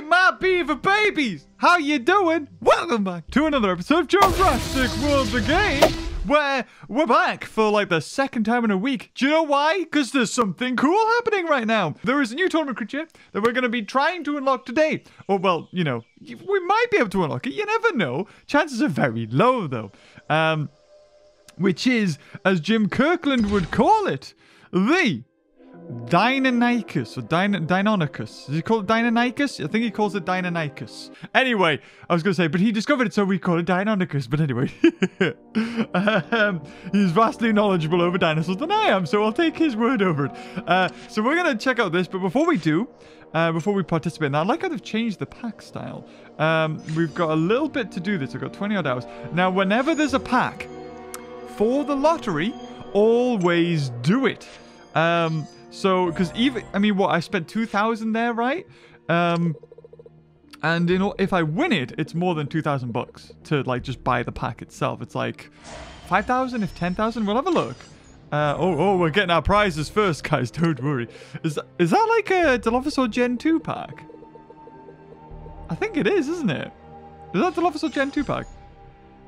Hey, my beaver babies! How you doing? Welcome back to another episode of Jurassic World the Game, where we're back for like the second time in a week. Do you know why? Because there's something cool happening right now. There is a new tournament creature that we're going to be trying to unlock today. Or, well, you know, we might be able to unlock it. You never know. Chances are very low, though. Um, which is, as Jim Kirkland would call it, the Deinonychus or Dyn- Deinonychus. Does he called Deinonychus? I think he calls it Deinonychus. Anyway, I was going to say, but he discovered it, so we call it Deinonychus. But anyway, um, he's vastly knowledgeable over dinosaurs than I am, so I'll take his word over it. Uh, so we're going to check out this, but before we do, uh, before we participate in that, I like how they've changed the pack style. Um, we've got a little bit to do this. I've got 20 odd hours. Now, whenever there's a pack for the lottery, always do it. Um, so, because even, I mean, what, I spent 2,000 there, right? Um, and you know, if I win it, it's more than 2,000 bucks to, like, just buy the pack itself. It's like 5,000, if 10,000, we'll have a look. Uh, oh, oh, we're getting our prizes first, guys. Don't worry. Is that, is that like a Dilophosaur Gen 2 pack? I think it is, isn't it? Is that Dilophosaur Gen 2 pack?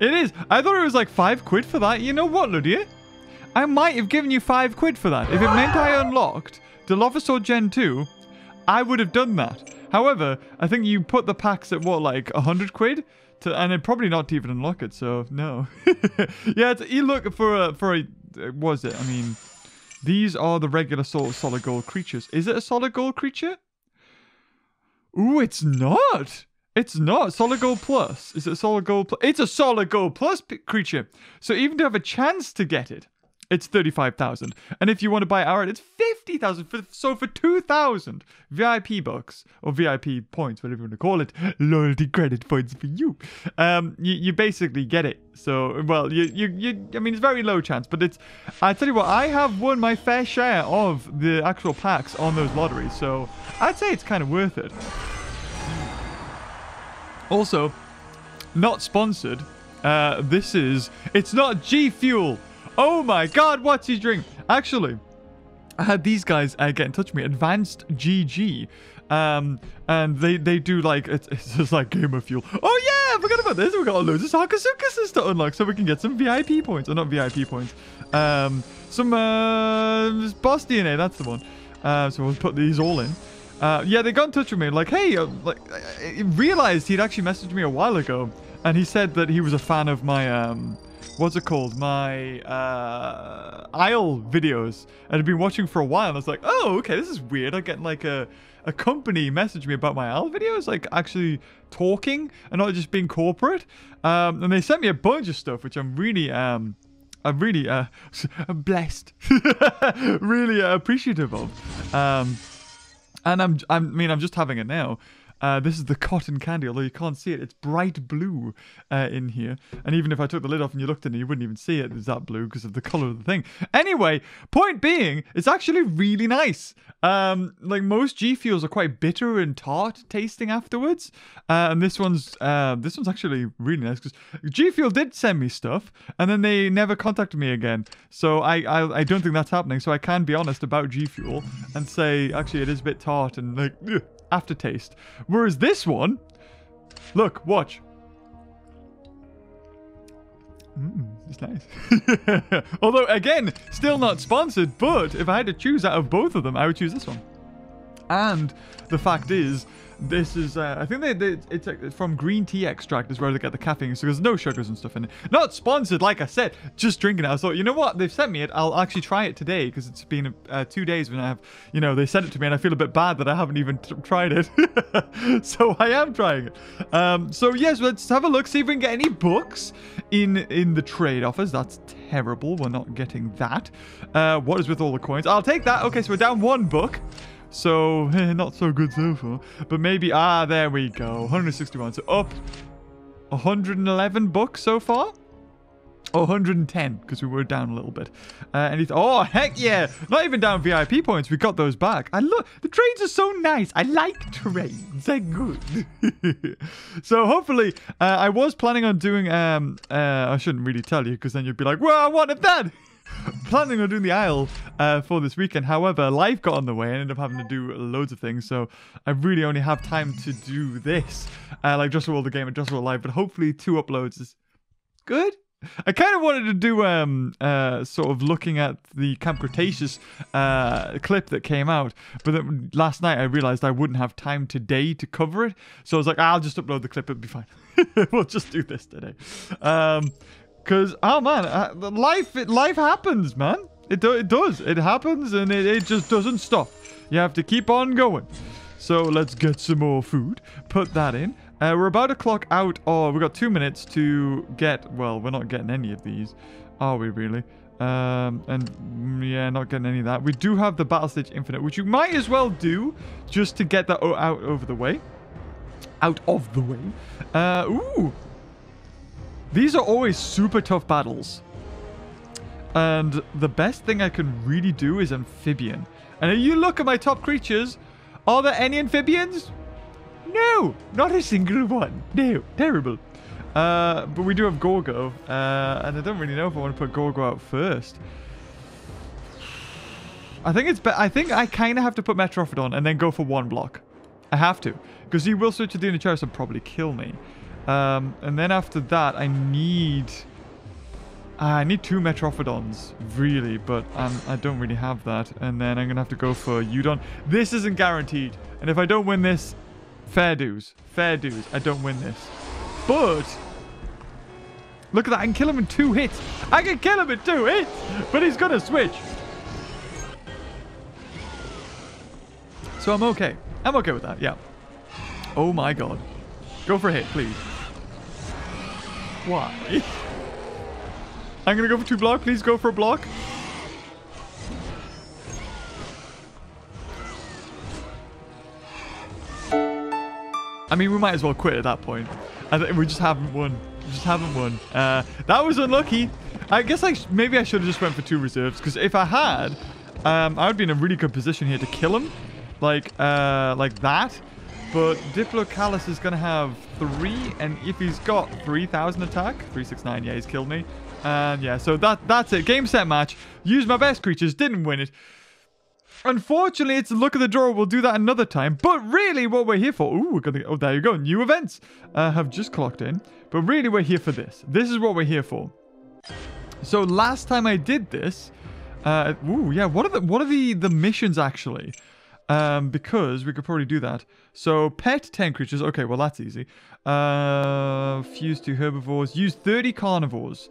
It is. I thought it was like five quid for that. You know what, Ludia? I might have given you five quid for that. If it meant I unlocked Dilophosaur Gen 2, I would have done that. However, I think you put the packs at what, like a hundred quid? To, and it probably not to even unlock it, so no. yeah, it's, you look for a, for a, was it? I mean, these are the regular sort of solid gold creatures. Is it a solid gold creature? Ooh, it's not. It's not solid gold plus. Is it solid gold plus? It's a solid gold plus creature. So even to have a chance to get it, it's 35,000. And if you want to buy outright, it's 50,000. For, so for 2,000 VIP bucks or VIP points, whatever you want to call it, loyalty credit points for you. Um, you, you basically get it. So, well, you, you, you, I mean, it's very low chance, but it's, I tell you what, I have won my fair share of the actual packs on those lotteries. So I'd say it's kind of worth it. Also, not sponsored. Uh, this is, it's not G Fuel. Oh my god, what's he drink? Actually, I had these guys uh, get in touch with me, Advanced GG. Um, and they, they do like, it's, it's just like Gamer Fuel. Oh yeah, I forgot about this. We got loads of Sarcosuchuses to unlock so we can get some VIP points. Or not VIP points. Um, some, uh, boss DNA, that's the one. Uh, so we'll put these all in. Uh, yeah, they got in touch with me like, hey, uh, like, I realized he'd actually messaged me a while ago. And he said that he was a fan of my, um, what's it called? My uh, Isle videos. And I've been watching for a while. And I was like, oh, okay, this is weird. I get like a, a company message me about my Isle videos, like actually talking and not just being corporate. Um, and they sent me a bunch of stuff, which I'm really, um, I'm really uh, blessed, really uh, appreciative of. Um, and I'm, I'm, I mean, I'm just having it now. Uh, this is the cotton candy, although you can't see it. It's bright blue uh, in here. And even if I took the lid off and you looked in it, you wouldn't even see it. It's that blue because of the color of the thing. Anyway, point being, it's actually really nice. Um, like most G Fuels are quite bitter and tart tasting afterwards. Uh, and this one's uh, this one's actually really nice because G Fuel did send me stuff and then they never contacted me again. So I, I, I don't think that's happening. So I can be honest about G Fuel and say actually it is a bit tart and like ugh, aftertaste. Whereas this one, look, watch. Mm, it's nice. Although, again, still not sponsored, but if I had to choose out of both of them, I would choose this one. And the fact is, this is, uh, I think they, they it's uh, from green tea extract is where they get the caffeine, so there's no sugars and stuff in it. Not sponsored, like I said, just drinking it. I thought, you know what, they've sent me it. I'll actually try it today because it's been uh, two days when I have, you know, they sent it to me and I feel a bit bad that I haven't even tried it. so I am trying it. Um, so yes, let's have a look, see if we can get any books in in the trade offers. That's terrible. We're not getting that. Uh, what is with all the coins? I'll take that. Okay, so we're down one book. So, not so good so far. But maybe, ah, there we go. 161. So up 111 bucks so far. Oh, 110, because we were down a little bit. Uh, and oh, heck yeah. Not even down VIP points. We got those back. I look, the trades are so nice. I like trades. They're good. so hopefully, uh, I was planning on doing, um, uh, I shouldn't really tell you, because then you'd be like, well, I wanted that. planning on doing the Isle uh, for this weekend. However, life got on the way. I ended up having to do loads of things. So I really only have time to do this. Uh, like Just World the game and Just World Live. But hopefully two uploads is good. I kind of wanted to do um uh sort of looking at the Camp Cretaceous uh clip that came out, but then last night I realized I wouldn't have time today to cover it, so I was like, I'll just upload the clip, it'll be fine. we'll just do this today, um, cause oh man, uh, life it, life happens, man. It do, it does, it happens, and it, it just doesn't stop. You have to keep on going. So let's get some more food. Put that in. Uh, we're about to clock out. Oh, we've got two minutes to get... Well, we're not getting any of these. Are we really? Um, and mm, yeah, not getting any of that. We do have the Battle Stage Infinite, which you might as well do just to get that out over the way. Out of the way. Uh, ooh. These are always super tough battles. And the best thing I can really do is Amphibian. And you look at my top creatures, are there any amphibians? No, not a single one. No, terrible. Uh, but we do have Gorgo, uh, and I don't really know if I want to put Gorgo out first. I think it's I think I kind of have to put Metrophodon and then go for one block. I have to. Because he will switch to the Dunacharis and probably kill me. Um, and then after that, I need... Uh, I need two Metrophodons, really, but um, I don't really have that. And then I'm going to have to go for Udon. This isn't guaranteed. And if I don't win this, Fair dues. Fair dues. I don't win this. But... Look at that. I can kill him in two hits. I can kill him in two hits. But he's going to switch. So I'm okay. I'm okay with that. Yeah. Oh my god. Go for a hit, please. Why? I'm to go for two block. Please go for a block. I mean, we might as well quit at that point. we just haven't won. We just haven't won. Uh, that was unlucky. I guess I maybe I should have just went for two reserves because if I had, um, I would be in a really good position here to kill him, like uh, like that. But Diplocaulus is going to have three, and if he's got 3,000 attack, 369, yeah, he's killed me. And yeah, so that that's it. Game, set, match. Used my best creatures, didn't win it. Unfortunately, it's look at the draw. We'll do that another time. But really, what we're here for... Ooh, we're gonna... Oh, there you go. New events uh, have just clocked in. But really, we're here for this. This is what we're here for. So last time I did this... Uh, ooh, yeah. What are the what are the the missions actually? Um, because we could probably do that. So pet 10 creatures. Okay, well that's easy. Uh, fuse to herbivores. Use 30 carnivores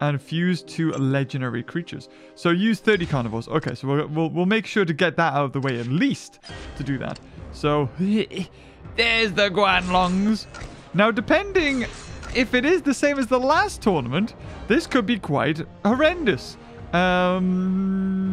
and fuse to legendary creatures. So use 30 carnivores. Okay, so we'll, we'll, we'll make sure to get that out of the way at least to do that. So there's the Guanlongs. Now, depending if it is the same as the last tournament, this could be quite horrendous. Um,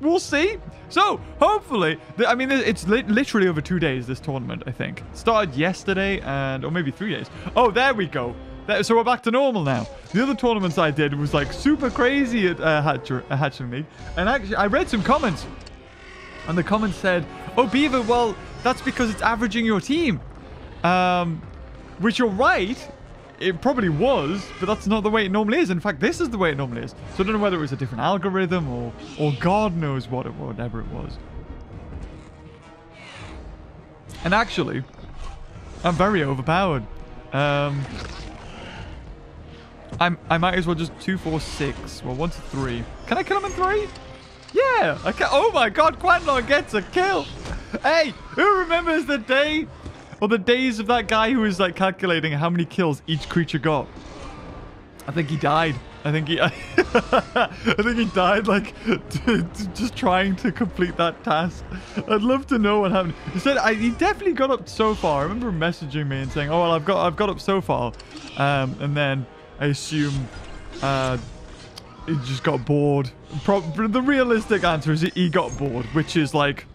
We'll see. So, hopefully, I mean, it's li literally over two days, this tournament, I think. Started yesterday and, or maybe three days. Oh, there we go. so we're back to normal now. The other tournaments I did was like super crazy at uh, uh, Hatchling League. And actually, I read some comments. And the comments said, oh, Beaver, well, that's because it's averaging your team. Um, which you're right. It probably was, but that's not the way it normally is. In fact, this is the way it normally is. So I don't know whether it was a different algorithm or, or God knows what it, whatever it was. And actually, I'm very overpowered. Um, I'm, I might as well just two, four, six. Well, one to three. Can I kill him in three? Yeah, I can. Oh my God, Guanlong gets a kill. Hey, who remembers the day or the days of that guy who was like calculating how many kills each creature got. I think he died. I think he, I think he died like just trying to complete that task. I'd love to know what happened. He said I, he definitely got up so far. I remember messaging me and saying, "Oh well, I've got I've got up so far," um, and then I assume uh, he just got bored. Pro the realistic answer is he got bored, which is like,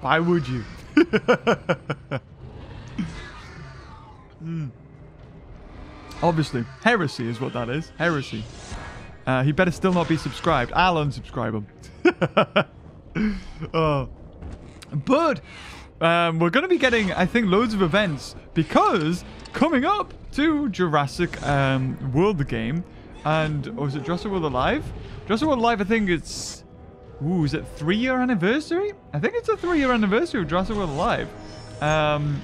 why would you? Mm. Obviously. Heresy is what that is. Heresy. Uh, he better still not be subscribed. I'll unsubscribe him. oh. But um, we're going to be getting, I think, loads of events because coming up to Jurassic um, World, the game, and, or is it Jurassic World Alive? Jurassic World Alive, I think it's, ooh, is it three-year anniversary? I think it's a three-year anniversary of Jurassic World Alive. Um,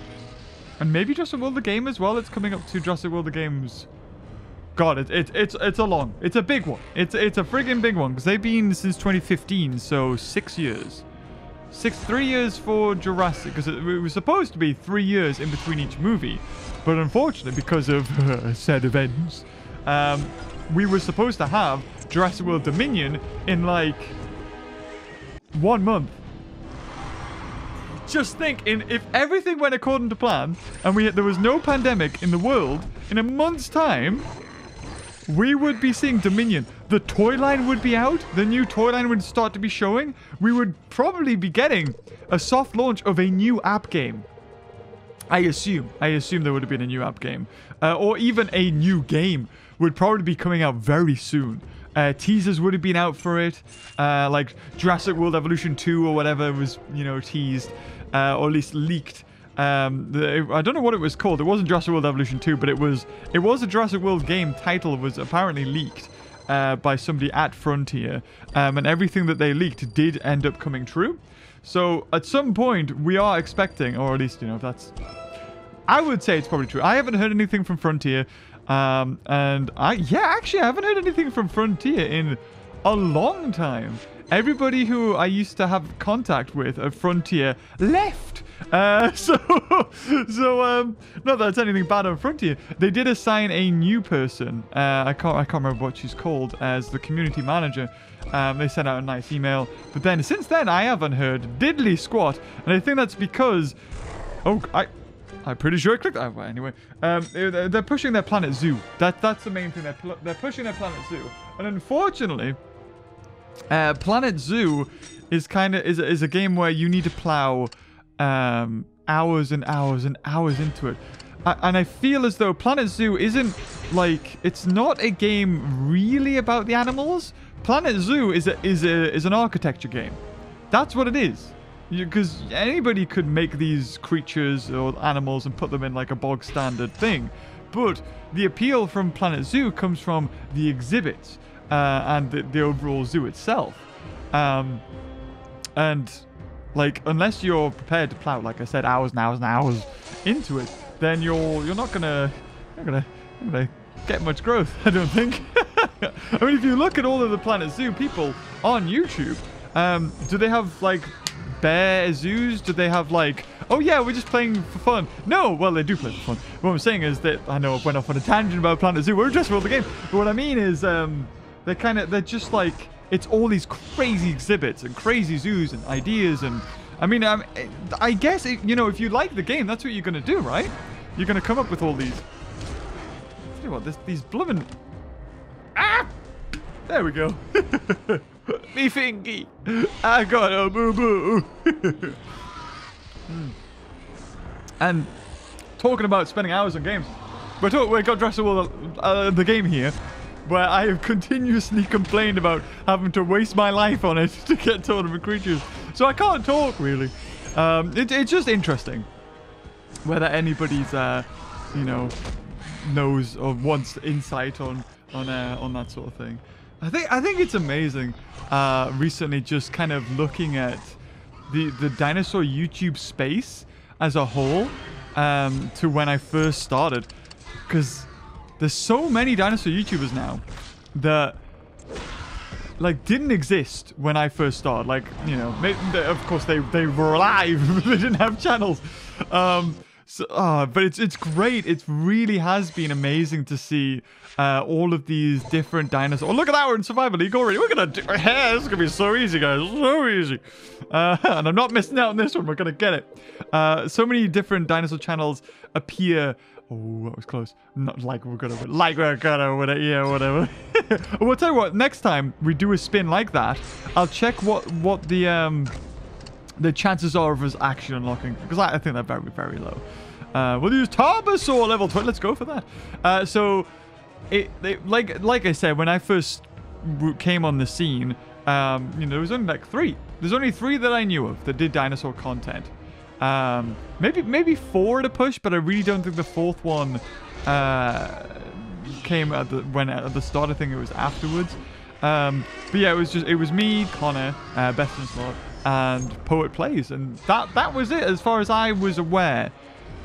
and maybe Jurassic World the game as well. It's coming up to Jurassic World the game's God, it, it, it's it's a long, it's a big one. It's it's a friggin' big one because they've been since 2015, so six years, six three years for Jurassic because it, it, was supposed to be three years in between each movie, but unfortunately because of uh, said events, um, we were supposed to have Jurassic World Dominion in like one month. Just think, in if everything went according to plan and we there was no pandemic in the world, in a month's time, we would be seeing Dominion. The toy line would be out. The new toy line would start to be showing. We would probably be getting a soft launch of a new app game. I assume. I assume there would have been a new app game. Uh, or even a new game would probably be coming out very soon. Uh, teasers would have been out for it. Uh, like Jurassic World Evolution 2 or whatever was, you know, teased. Uh, or at least leaked. Um, the, I don't know what it was called. It wasn't Jurassic World Evolution 2, but it was it was a Jurassic World game title was apparently leaked uh, by somebody at Frontier, um, and everything that they leaked did end up coming true. So at some point we are expecting, or at least you know that's, I would say it's probably true. I haven't heard anything from Frontier, um, and I yeah actually I haven't heard anything from Frontier in a long time. Everybody who I used to have contact with at Frontier left. Uh, so, so um, not that it's anything bad on Frontier. They did assign a new person. Uh, I can't, I can't remember what she's called as the community manager. Um, they sent out a nice email, but then since then I haven't heard diddly squat, and I think that's because, oh, I, I'm pretty sure I clicked that. Well, anyway, um, they're pushing their Planet Zoo. That that's the main thing. They're they're pushing their Planet Zoo, and unfortunately, uh, Planet Zoo is kind of is is a game where you need to plow um, hours and hours and hours into it. And I feel as though Planet Zoo isn't like it's not a game really about the animals. Planet Zoo is a, is a, is an architecture game. That's what it is. Because anybody could make these creatures or animals and put them in like a bog standard thing. But the appeal from Planet Zoo comes from the exhibits uh, and the, the, overall zoo itself. Um, and like, unless you're prepared to plow, like I said, hours and hours and hours into it, then you're you're not gonna you're gonna you're gonna get much growth. I don't think. I mean, if you look at all of the Planet Zoo people on YouTube, um, do they have like bear zoos? Do they have like, oh yeah, we're just playing for fun? No, well they do play for fun. What I'm saying is that I know I went off on a tangent about Planet Zoo. We're just for the game. But what I mean is, um, they're kind of they're just like it's all these crazy exhibits and crazy zoos and ideas and I mean, um, I guess, it, you know, if you like the game, that's what you're going to do, right? You're going to come up with all these... Tell you what, this, these blooming... Ah! There we go. Me fingy. I got a boo-boo. hmm. And talking about spending hours on games, we're, talk, we've got Jurassic World, uh, the game here where I have continuously complained about having to waste my life on it to get tournament creatures. So I can't talk, really. Um, it, it's just interesting whether anybody's, uh, you know, knows or wants insight on on uh, on that sort of thing. I think I think it's amazing. Uh, recently, just kind of looking at the the dinosaur YouTube space as a whole um, to when I first started, because there's so many dinosaur YouTubers now that like didn't exist when I first started. Like, you know, they, of course they they were alive, they didn't have channels. Um, so, uh, but it's it's great. It really has been amazing to see uh, all of these different dinosaurs. Oh, look at that! We're in survival league already. We're gonna do. Yeah, this is gonna be so easy, guys. So easy. Uh, and I'm not missing out on this one. We're gonna get it. Uh, so many different dinosaur channels appear Oh, that was close. Not like we're gonna win. Like we're gonna win it. Yeah, whatever. we'll tell you what. Next time we do a spin like that, I'll check what what the um the chances are of us actually unlocking because I, I think they're very very low. Uh, we'll use Tarbosaur level 20. Let's go for that. Uh, so, it, it, like like I said, when I first came on the scene, um, you know, there was only like three. There's only three that I knew of that did dinosaur content. Um, maybe maybe four a push, but I really don't think the fourth one uh, came at the when at the start. I think it was afterwards. Um, but yeah, it was just it was me, Connor, uh, Best in Slot, and Poet Plays, and that that was it as far as I was aware.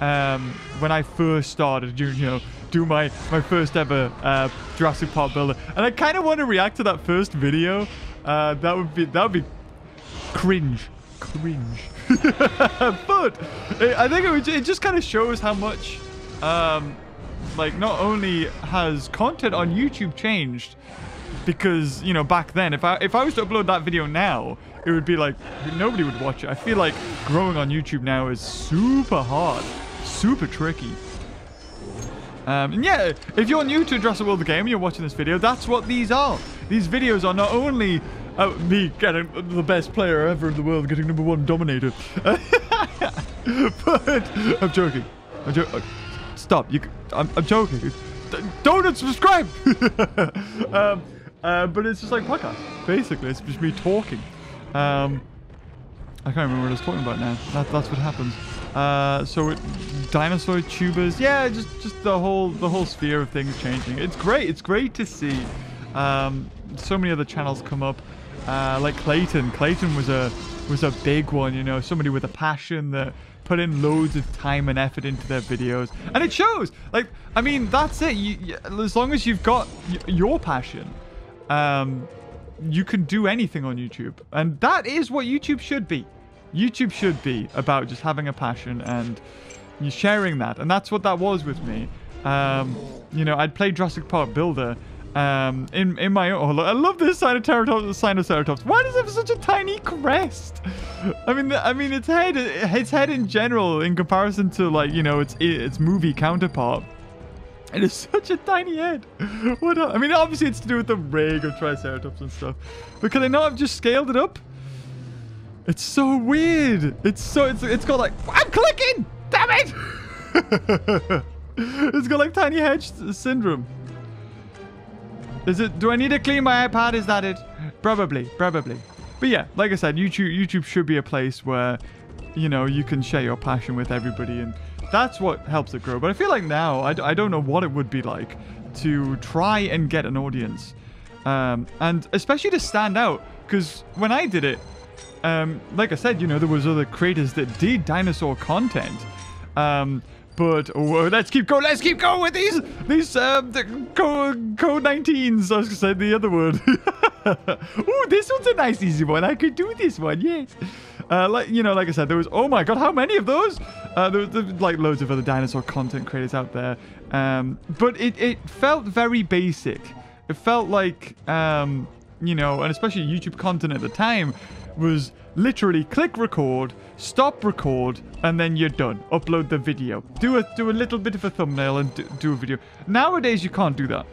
Um, when I first started, you, you know, do my my first ever uh, Jurassic Park builder, and I kind of want to react to that first video. Uh, that would be that would be cringe, cringe. but it, I think it, would, it just kind of shows how much, um, like, not only has content on YouTube changed, because you know back then, if I if I was to upload that video now, it would be like nobody would watch it. I feel like growing on YouTube now is super hard, super tricky. Um, and yeah, if you're new to Jurassic World the game and you're watching this video, that's what these are. These videos are not only uh, me getting the best player ever in the world, getting number one dominator. but I'm joking. I'm joking. Stop. You. I'm, I'm joking. Don't unsubscribe. um, uh, but it's just like podcast. Basically, it's just me talking. Um, I can't remember what I was talking about now. That, that's what happens. Uh, so it, dinosaur tubers, yeah, just just the whole the whole sphere of things changing. It's great. It's great to see. Um, so many other channels come up. Uh, like Clayton. Clayton was a was a big one, you know, somebody with a passion that put in loads of time and effort into their videos, and it shows. Like, I mean, that's it. You, you, as long as you've got your passion, um, you can do anything on YouTube, and that is what YouTube should be. YouTube should be about just having a passion and you sharing that, and that's what that was with me. Um, you know, I'd play Jurassic Park Builder um, in in my. Oh, I love this Sinoceratops. Sinoceratops. Why does it have such a tiny crest? I mean, I mean, its head, its head in general, in comparison to like you know its its movie counterpart. It is such a tiny head. What? I mean, obviously it's to do with the rig of Triceratops and stuff. But could they not have just scaled it up? It's so weird. It's so it's it's got like I'm clicking. Damn it! it's got like tiny head syndrome. It? Do I need to clean my iPad? Is that it? Probably, probably. But yeah, like I said, YouTube YouTube should be a place where, you know, you can share your passion with everybody, and that's what helps it grow. But I feel like now, I, I don't know what it would be like to try and get an audience, um, and especially to stand out. Because when I did it, um, like I said, you know, there was other creators that did dinosaur content. Um, but let's keep going. Let's keep going with these these um the code code 19s. I was gonna say the other word. oh, this one's a nice easy one. I could do this one. Yes. Uh, like you know, like I said, there was oh my god, how many of those? Uh, there was, there was like loads of other dinosaur content creators out there. Um, but it it felt very basic. It felt like um, you know, and especially YouTube content at the time was literally click record, stop record, and then you're done. Upload the video. Do a do a little bit of a thumbnail and do, do a video. Nowadays you can't do that.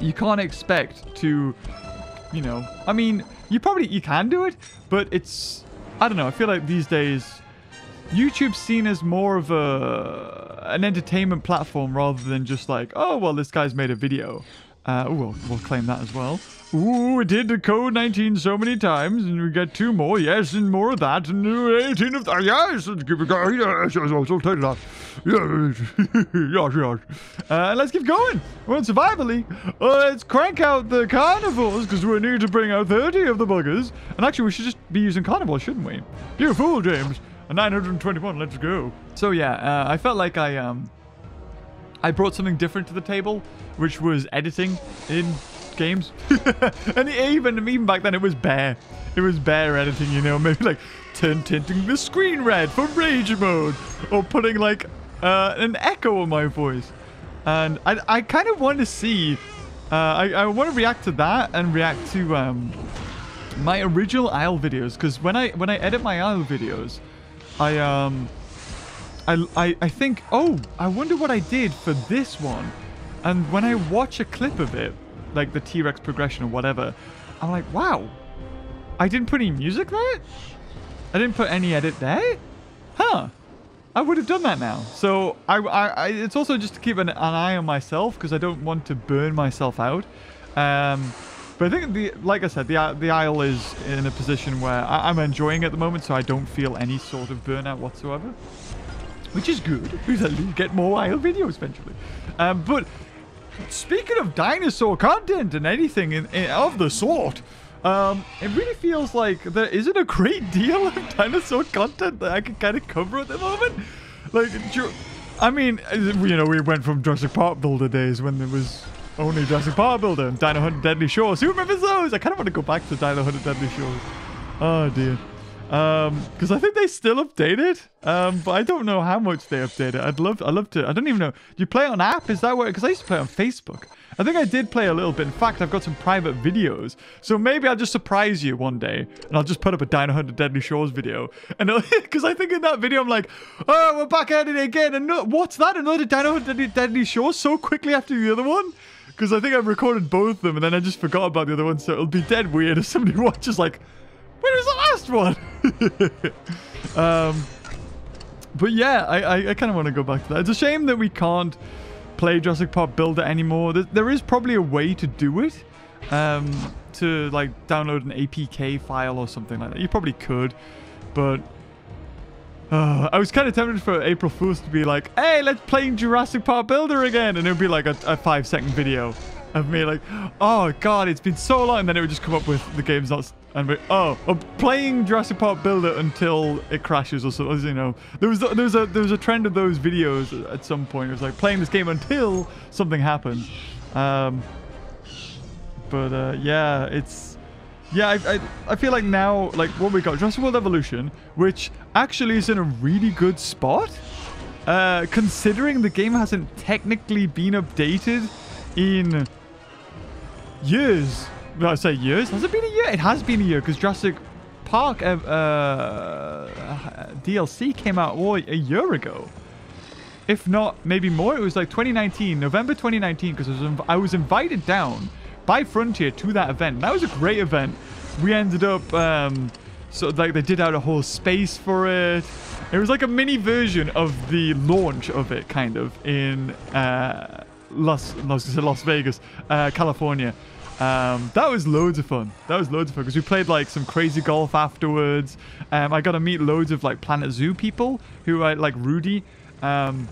You can't expect to, you know. I mean, you probably you can do it, but it's I don't know. I feel like these days YouTube's seen as more of a an entertainment platform rather than just like, oh well, this guy's made a video. Uh, ooh, we'll, we'll claim that as well. Ooh, we did the code 19 so many times, and we get two more. Yes, and more of that, and 18 of that. Yes, give it go. Yes, yes, take that. Yes, yes, yes. Uh, let's keep going. We're on Survival League. Uh, let's crank out the carnivores, because we need to bring out 30 of the buggers. And actually, we should just be using carnivores, shouldn't we? You fool, James. A 921, let's go. So yeah, uh, I felt like I, um... I brought something different to the table, which was editing in games. and even even back then, it was bare. It was bare editing, you know, maybe like tinting the screen red for rage mode, or putting like uh, an echo on my voice. And I I kind of want to see. Uh, I I want to react to that and react to um my original Isle videos because when I when I edit my Isle videos, I um. I, I, I think, oh, I wonder what I did for this one. And when I watch a clip of it, like the T-Rex progression or whatever, I'm like, wow, I didn't put any music there? I didn't put any edit there? Huh. I would have done that now. So I, I, I it's also just to keep an, an eye on myself because I don't want to burn myself out. Um, But I think the like I said, the the Isle is in a position where I, am enjoying it at the moment, so I don't feel any sort of burnout whatsoever, which is good because I get more wild videos eventually. Um, but speaking of dinosaur content and anything in, in, of the sort. Um, it really feels like there isn't a great deal of dinosaur content that I can kind of cover at the moment. Like, I mean, you know, we went from Jurassic Park Builder days when there was only Jurassic Park Builder and Dino Hunter Deadly Shores. Who remembers those? I kind of want to go back to Dino Hunter Deadly Shores. Oh, dear. Um, because I think they still update it. Um, but I don't know how much they update it. I'd love, I love to. I don't even know. Do you play on app? Is that where? Because I used to play on Facebook. I think I did play a little bit. In fact, I've got some private videos. So maybe I'll just surprise you one day, and I'll just put up a Dino Hunter Deadly Shores video. And because I think in that video I'm like, oh, we're back at it again. And no, what's that? Another Dino Hunter Deadly Shores so quickly after the other one? Because I think I've recorded both of them, and then I just forgot about the other one. So it'll be dead weird if somebody watches like, where was the last one? um, but yeah, I, I, I kind of want to go back to that. It's a shame that we can't play Jurassic Park Builder anymore. There, there is probably a way to do it. Um, to like download an APK file or something like that. You probably could, but uh, I was kind of tempted for April Fools to be like, hey, let's play Jurassic Park Builder again. And it would be like a, a five second video of me like, oh god, it's been so long. And then it would just come up with the game's not, and be, oh, I'm playing Jurassic Park Builder until it crashes or something. You know, there was there was a there was a trend of those videos at some point. It was like playing this game until something happens. Um, but uh, yeah, it's yeah, I, I, I feel like now, like what we got, Jurassic World Evolution, which actually is in a really good spot. Uh, considering the game hasn't technically been updated in years. I say years. Has it been a year? It has been a year because Jurassic Park uh, uh, DLC came out a year ago. If not, maybe more. It was like 2019, November 2019, because I, I was invited down by Frontier to that event. That was a great event. We ended up, um, so like they did out a whole space for it. It was like a mini version of the launch of it, kind of, in uh, Las, Las, Las Vegas, uh, California. Um, that was loads of fun. That was loads of fun because we played like some crazy golf afterwards. Um, I got to meet loads of like Planet Zoo people who I like Rudy, um,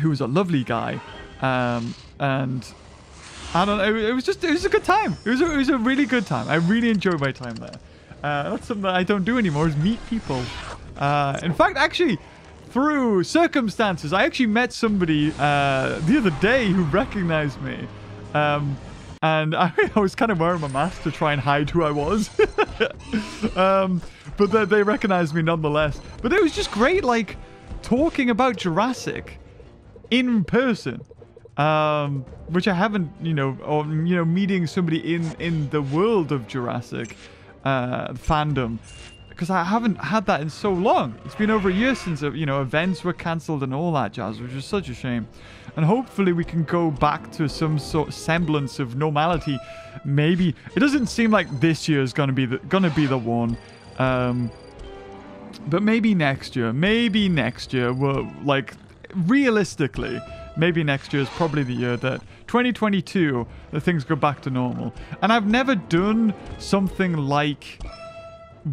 who was a lovely guy. Um, and I don't know. It was just, it was a good time. It was a, it was a really good time. I really enjoyed my time there. Uh, that's something that I don't do anymore is meet people. Uh, in fact, actually, through circumstances, I actually met somebody uh, the other day who recognized me. Um, and I, I, was kind of wearing my mask to try and hide who I was. um, but they, they recognized me nonetheless. But it was just great, like, talking about Jurassic in person um, which I haven't, you know, or you know, meeting somebody in in the world of Jurassic uh, fandom, because I haven't had that in so long. It's been over a year since uh, you know events were cancelled and all that jazz, which is such a shame. And hopefully we can go back to some sort of semblance of normality. Maybe it doesn't seem like this year is gonna be the gonna be the one. Um, but maybe next year, maybe next year, we'll like realistically maybe next year is probably the year that 2022 that things go back to normal. And I've never done something like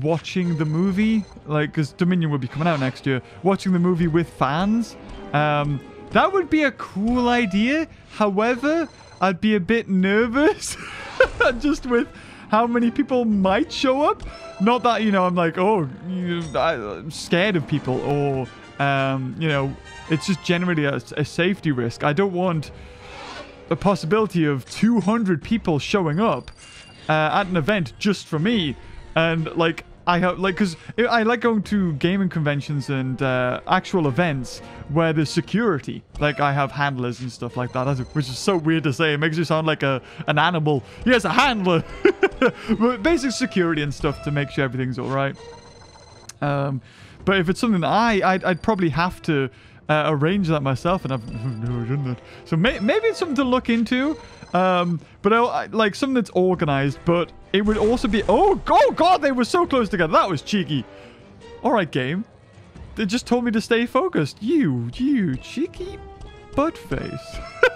watching the movie, like because Dominion will be coming out next year, watching the movie with fans. Um, that would be a cool idea. However, I'd be a bit nervous just with how many people might show up. Not that, you know, I'm like, oh, I'm scared of people or um, you know, it's just generally a, a safety risk. I don't want the possibility of 200 people showing up uh, at an event just for me. And, like, I have, like, because I like going to gaming conventions and uh, actual events where there's security. Like, I have handlers and stuff like that, which is so weird to say. It makes you sound like a an animal. Yes, a handler. but basic security and stuff to make sure everything's all right. Um, but if it's something that I, I'd, I'd probably have to uh, arrange that myself, and I've never done that. So may, maybe it's something to look into. Um, but I, like something that's organized, but it would also be. Oh, oh God, they were so close together. That was cheeky. All right, game. They just told me to stay focused. You, you cheeky butt face.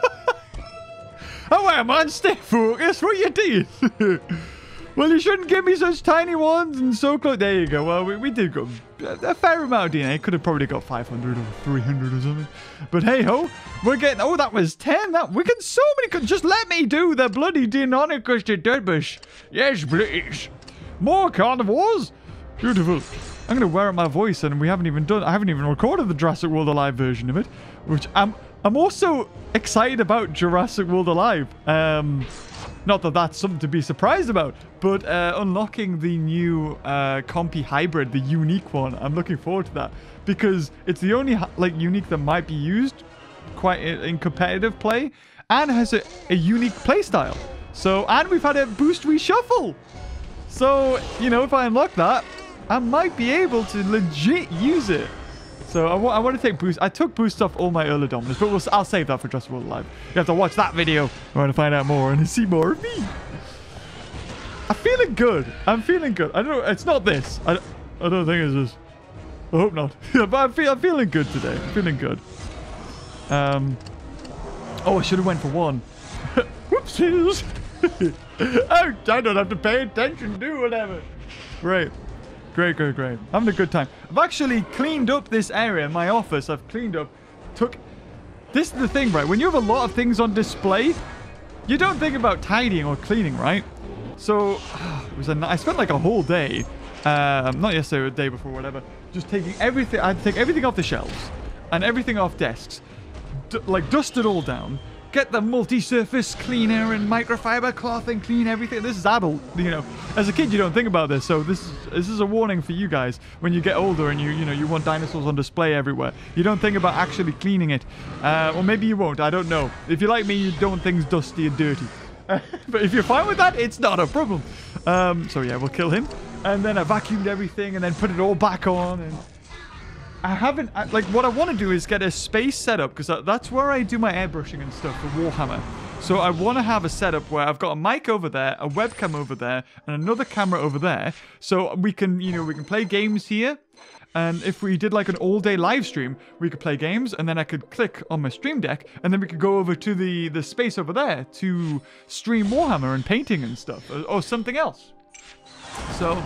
Oh, well, man, stay focused. What you did? well, you shouldn't give me such tiny ones and so close. There you go. Well, we, we did go a fair amount of DNA. Could have probably got 500 or 300 or something. But hey ho, we're getting. Oh, that was 10. That we can so many. Just let me do the bloody Deinonychus to Deadbush. Yes, please. More carnivores. Beautiful. I'm going to wear out my voice, and we haven't even done. I haven't even recorded the Jurassic World Alive version of it, which I'm. I'm also excited about Jurassic World Alive. Um, not that that's something to be surprised about, but uh, unlocking the new uh, Compy Hybrid, the unique one, I'm looking forward to that because it's the only like unique that might be used quite in competitive play and has a, a unique playstyle. So, and we've had a boost reshuffle. So, you know, if I unlock that, I might be able to legit use it. So I, I want to take boost. I took boost off all my early dominance, but we'll, I'll save that for Jurassic World Live. You have to watch that video if you want to find out more and see more of me. I'm feeling good. I'm feeling good. I don't. It's not this. I, I don't think it's this. I hope not. but I'm, feel, I'm feeling good today. I'm feeling good. Um. Oh, I should have went for one. Whoopsies. oh, I don't have to pay attention. Do whatever. Great. Great, great, great. Having a good time. I've actually cleaned up this area my office. I've cleaned up, took... This is the thing, right? When you have a lot of things on display, you don't think about tidying or cleaning, right? So, it was a, I spent like a whole day, um, not yesterday, the day before, whatever, just taking everything, I'd take everything off the shelves and everything off desks, like dust it all down, Get the multi-surface cleaner and microfiber cloth and clean everything. This is adult, you know. As a kid, you don't think about this, so this is, this is a warning for you guys. When you get older and you you know you want dinosaurs on display everywhere, you don't think about actually cleaning it. Uh, or maybe you won't. I don't know. If you're like me, you don't things dusty and dirty. but if you're fine with that, it's not a problem. Um, so yeah, we'll kill him. And then I vacuumed everything and then put it all back on and I haven't, I, like, what I want to do is get a space setup because that's where I do my airbrushing and stuff for Warhammer. So I want to have a setup where I've got a mic over there, a webcam over there, and another camera over there. So we can, you know, we can play games here. And if we did like an all-day live stream, we could play games, and then I could click on my stream deck, and then we could go over to the, the space over there to stream Warhammer and painting and stuff, or, or something else. So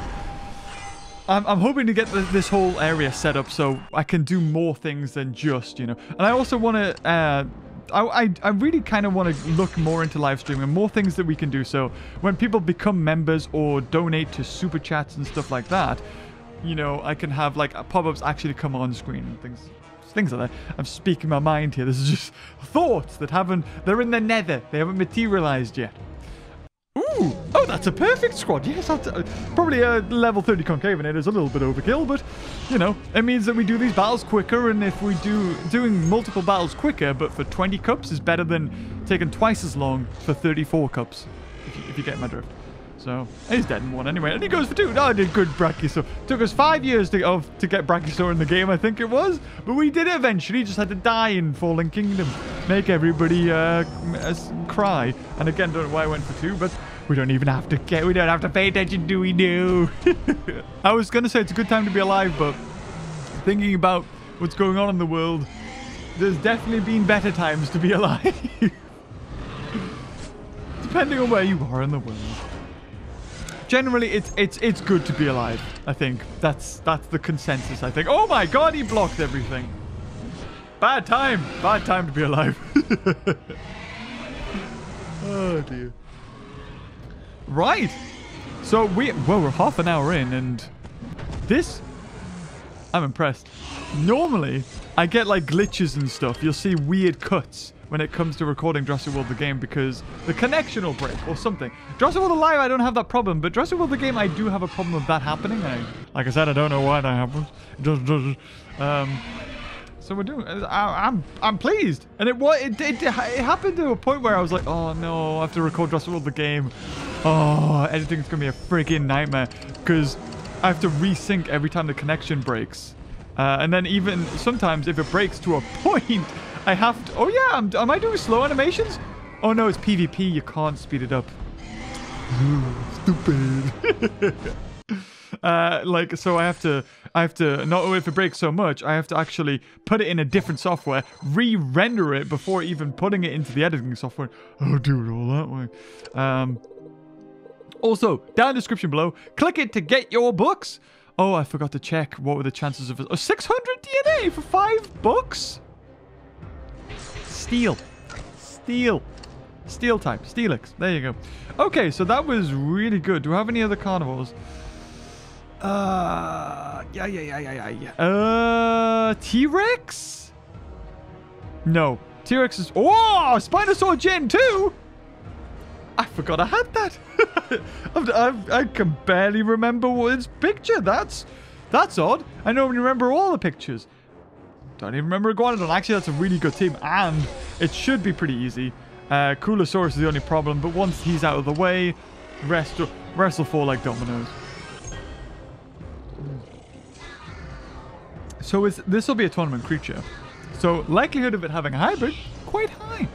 I'm, I'm hoping to get the, this whole area set up so I can do more things than just, you know. And I also want to... Uh, I, I, really kind of want to look more into live streaming and more things that we can do. So when people become members or donate to super chats and stuff like that, you know, I can have like pop-ups actually come on screen and things things like that. I'm speaking my mind here. This is just thoughts that haven't, they're in the nether. They haven't materialized yet. Ooh! Oh, that's a perfect squad. Yes, uh, probably a level 30 Concavenator is a little bit overkill, but, you know, it means that we do these battles quicker, and if we do doing multiple battles quicker, but for 20 cups is better than taking twice as long for 34 cups, if you, if you get my drift. So, he's dead in one anyway. And he goes for two. Oh, I did good Brachiosaur. Took us five years to, of, to get Brachiosaur in the game, I think it was. But we did it eventually. Just had to die in Fallen Kingdom. Make everybody uh, cry. And again, don't know why I went for two, but we don't even have to get, we don't have to pay attention, do we do? I was going to say it's a good time to be alive, but thinking about what's going on in the world, there's definitely been better times to be alive. Depending on where you are in the world generally, it's it's it's good to be alive. I think that's that's the consensus. I think. Oh my god, he blocked everything. Bad time. Bad time to be alive. oh dear. Right. So we well we're half an hour in and this I'm impressed. Normally I get like glitches and stuff. You'll see weird cuts when it comes to recording Jurassic World the game because the connection will break or something. Jurassic World Alive, I don't have that problem, but Jurassic World the game, I do have a problem with that happening. I, like I said, I don't know why that happens. Just. Um, so we're doing. I, am I'm, I'm pleased, and it was it, it, it happened to a point where I was like, oh no, I have to record Jurassic World the game. Oh, editing's gonna be a freaking nightmare because I have to resync every time the connection breaks. Uh, and then even sometimes if it breaks to a point, I have to... Oh, yeah. I'm, am I doing slow animations? Oh, no. It's PvP. You can't speed it up. Stupid. Uh, like, so I have to, I have to, not only if it breaks so much, I have to actually put it in a different software, re-render it before even putting it into the editing software. I'll do it all that way. Um, also, down in the description below, click it to get your books. Oh, I forgot to check. What were the chances of oh, 600 DNA for five books? Steel. Steel. Steel type. Steelix. There you go. Okay, so that was really good. Do we have any other carnivores? Uh, yeah, yeah, yeah, yeah, yeah, yeah. Uh, T-Rex? No. T-Rex is... Oh, Spinosaur Gen 2? I forgot I had that. i i can barely remember what its picture. That's that's odd. I normally remember all the pictures. Don't even remember Iguanodon. Actually, that's a really good team, and it should be pretty easy. Uh, Coolosaurus is the only problem, but once he's out of the way, rest, rest will fall like dominoes. So this will be a tournament creature. So likelihood of it having a hybrid, quite high.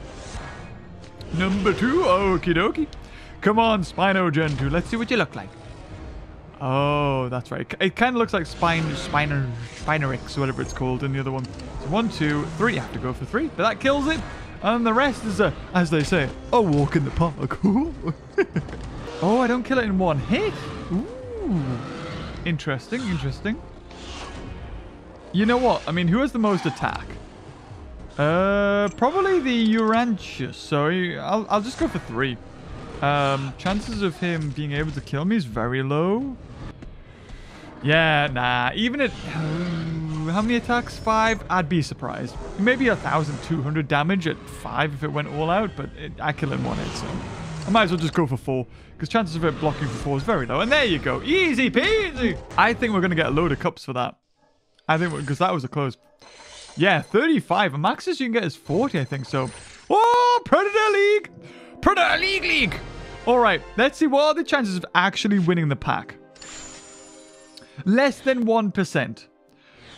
Number two, okie dokie. Come on, Spino Gen 2. Let's see what you look like. Oh, that's right. It kind of looks like Spine, Spiner, Spinerix, whatever it's called in the other one. So one, two, three. You have to go for three, but that kills it. And the rest is, a, as they say, a walk in the park. oh, I don't kill it in one hit. Ooh. Interesting, interesting. You know what? I mean, who has the most attack? Uh, probably the Urantius. So I'll, I'll just go for three. Um, chances of him being able to kill me is very low. Yeah, nah. Even at... How many attacks? Five? I'd be surprised. Maybe 1,200 damage at five if it went all out, but it, I kill him one hit, so... I might as well just go for four, because chances of it blocking for four is very low. And there you go. Easy peasy. I think we're going to get a load of cups for that. I think, because that was a close... Yeah, 35. The maxes you can get is 40, I think so. Oh, Predator League! Predator League League! All right, let's see what are the chances of actually winning the pack. Less than 1%.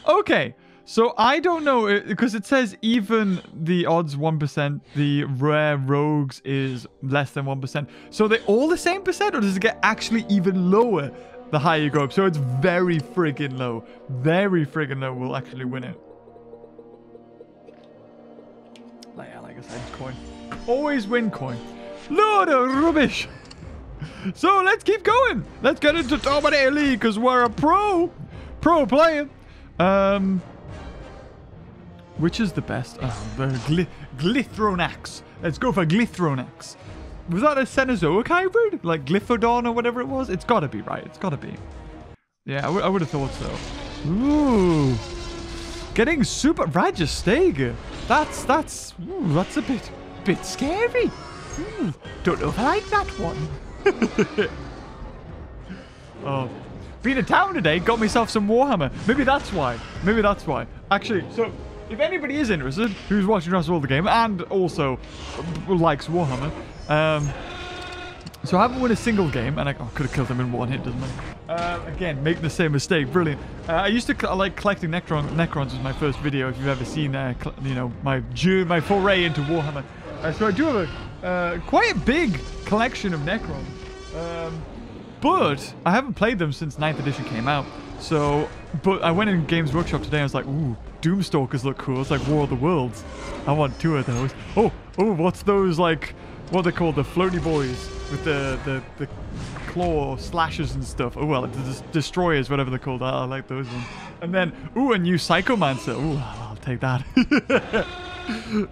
Okay, so I don't know, uh, because it says even the odds 1%, the rare rogues is less than 1%. So they're all the same percent, or does it get actually even lower the higher you go up? So it's very friggin' low. Very friggin' low will actually win it. Like like I said, coin. Always win coin. Load of rubbish. So let's keep going. Let's get into Dominator League because we're a pro. Pro player. Um, which is the best? Oh, the Gly. Let's go for Glithronax. Was that a Cenozoic hybrid? Like Glyphodon or whatever it was? It's got to be right. It's got to be. Yeah, I, I would have thought so. Ooh. Getting super Rajastega. That's that's ooh, that's a bit bit scary. Ooh, don't know if I like that one. oh, being in town today got myself some Warhammer. Maybe that's why. Maybe that's why. Actually, so if anybody is interested, who's watching Jurassic World the game and also likes Warhammer, um, so I haven't won a single game, and I oh, could have killed them in one hit, doesn't it? Uh, again, make the same mistake. Brilliant. Uh, I used to like collecting Necron Necrons was my first video. If you've ever seen, uh, you know, my my foray into Warhammer. Uh, so I do have a uh, quite a big collection of Necrons, um, but I haven't played them since 9th edition came out. So, but I went in Games Workshop today. and I was like, ooh, Doomstalkers look cool. It's like War of the Worlds. I want two of those. Oh, oh, what's those like? What are they called? The floaty boys with the, the, the claw slashes and stuff. Oh, well, the destroyers, whatever they're called. I, I like those ones. And then, ooh, a new Psychomancer. Ooh, I'll take that.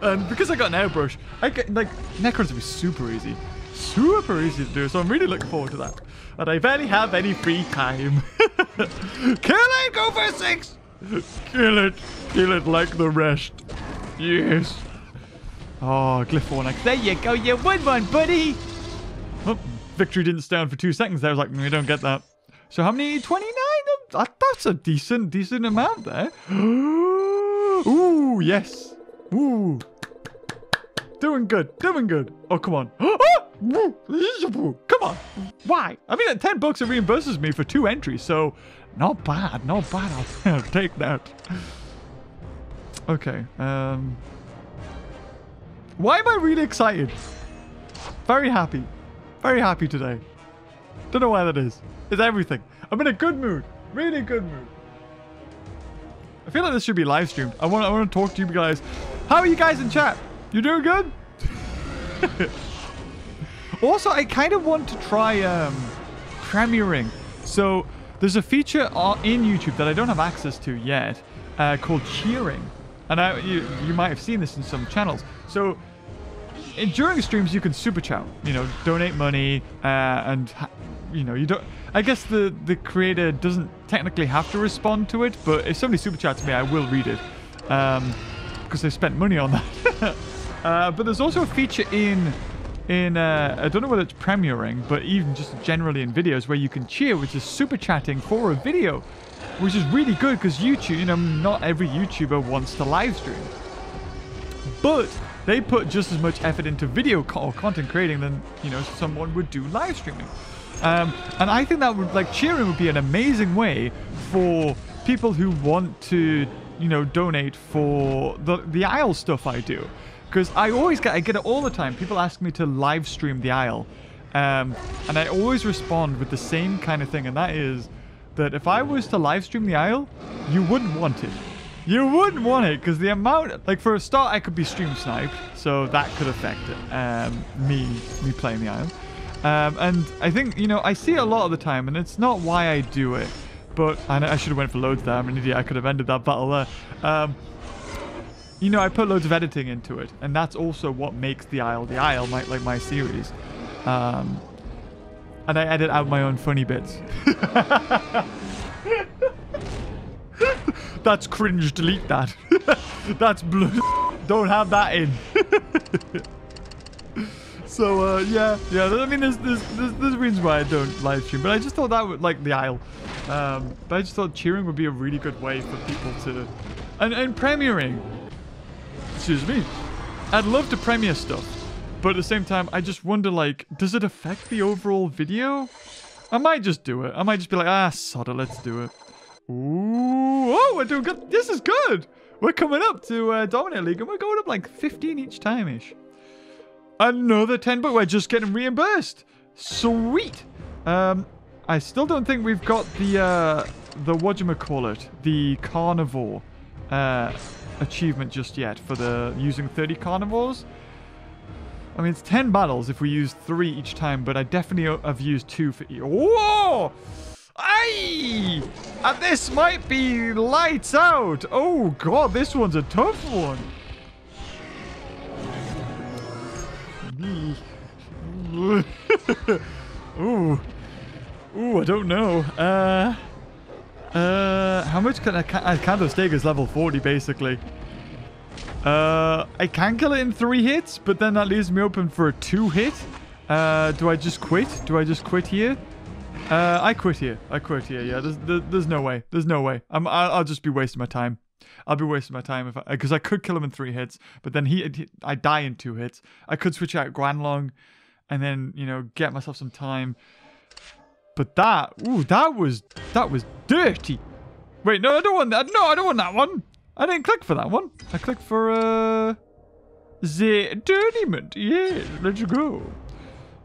and because I got an airbrush, I get, like, Necrons would be super easy. Super easy to do, so I'm really looking forward to that. And I barely have any free time. Kill it, go for six! Kill it, kill it like the rest. Yes. Ah, oh, Glyphornax. There you go, you won one, buddy! Oh, victory didn't stand for two seconds there. I was like, mm, we don't get that. So how many? 29? That's a decent, decent amount there. Ooh, yes. Ooh. Doing good, doing good. Oh, come on. come on. Why? I mean, 10 bucks it reimburses me for two entries, so not bad, not bad. I'll, I'll take that. Okay, um... Why am I really excited? Very happy. Very happy today. Don't know why that is. It's everything. I'm in a good mood. Really good mood. I feel like this should be live streamed. I want I want to talk to you guys. How are you guys in chat? You doing good? also, I kind of want to try um, premiering. So there's a feature in YouTube that I don't have access to yet uh, called cheering. And I, you, you might have seen this in some channels. So in, during streams, you can super chat, you know, donate money, uh, and, you know, you don't... I guess the, the creator doesn't technically have to respond to it, but if somebody super chats me, I will read it. Um, because they spent money on that. uh, but there's also a feature in in uh, I don't know whether it's premiering, but even just generally in videos where you can cheer, which is super chatting for a video, which is really good because YouTube, you know, not every YouTuber wants to live stream, but they put just as much effort into video or content creating than you know someone would do live streaming. Um, and I think that would like cheering would be an amazing way for people who want to you know donate for the the Isle stuff I do. Because I always get, I get it all the time. People ask me to live stream the Isle. Um, and I always respond with the same kind of thing. And that is that if I was to live stream the Isle, you wouldn't want it. You wouldn't want it because the amount, like for a start, I could be stream sniped. So that could affect it. Um, me, me playing the Isle. Um, and I think, you know, I see it a lot of the time and it's not why I do it. But I, I should have went for loads there. I'm an idiot. I could have ended that battle there. Um, you know, I put loads of editing into it, and that's also what makes the Isle the Isle, my, like my series. Um, and I edit out my own funny bits. that's cringe. Delete that. that's blue. Don't have that in. So uh, yeah, yeah. I mean, there's, there's there's there's reasons why I don't live stream, but I just thought that would like the Isle. Um, but I just thought cheering would be a really good way for people to, and and premiering Excuse me. I'd love to premiere stuff, but at the same time, I just wonder, like, does it affect the overall video? I might just do it. I might just be like, ah, sod it, let's do it. Ooh, oh, we're doing good. This is good. We're coming up to uh, Dominate League, and we're going up like 15 each time-ish. Another 10, but we're just getting reimbursed. Sweet. Um, I still don't think we've got the, uh, the whatchamacallit, the carnivore, uh, achievement just yet for the using 30 carnivores. I mean, it's 10 battles if we use 3 each time, but I definitely have used 2 for each. Whoa! Aye! And this might be lights out! Oh god, this one's a tough one! Ooh. Ooh, I don't know. Uh... Uh, how much can I... I can't level 40, basically. Uh, I can kill it in three hits, but then that leaves me open for a two hit. Uh, do I just quit? Do I just quit here? Uh, I quit here. I quit here. Yeah, there's, there's no way. There's no way. I'm, I'll just be wasting my time. I'll be wasting my time if I, because I could kill him in three hits, but then he, I die in two hits. I could switch out Guanlong, and then you know get myself some time. But that, ooh, that was that was dirty. Wait, no, I don't want that. No, I don't want that one. I didn't click for that one. I clicked for uh the tournament. Yeah, let's go.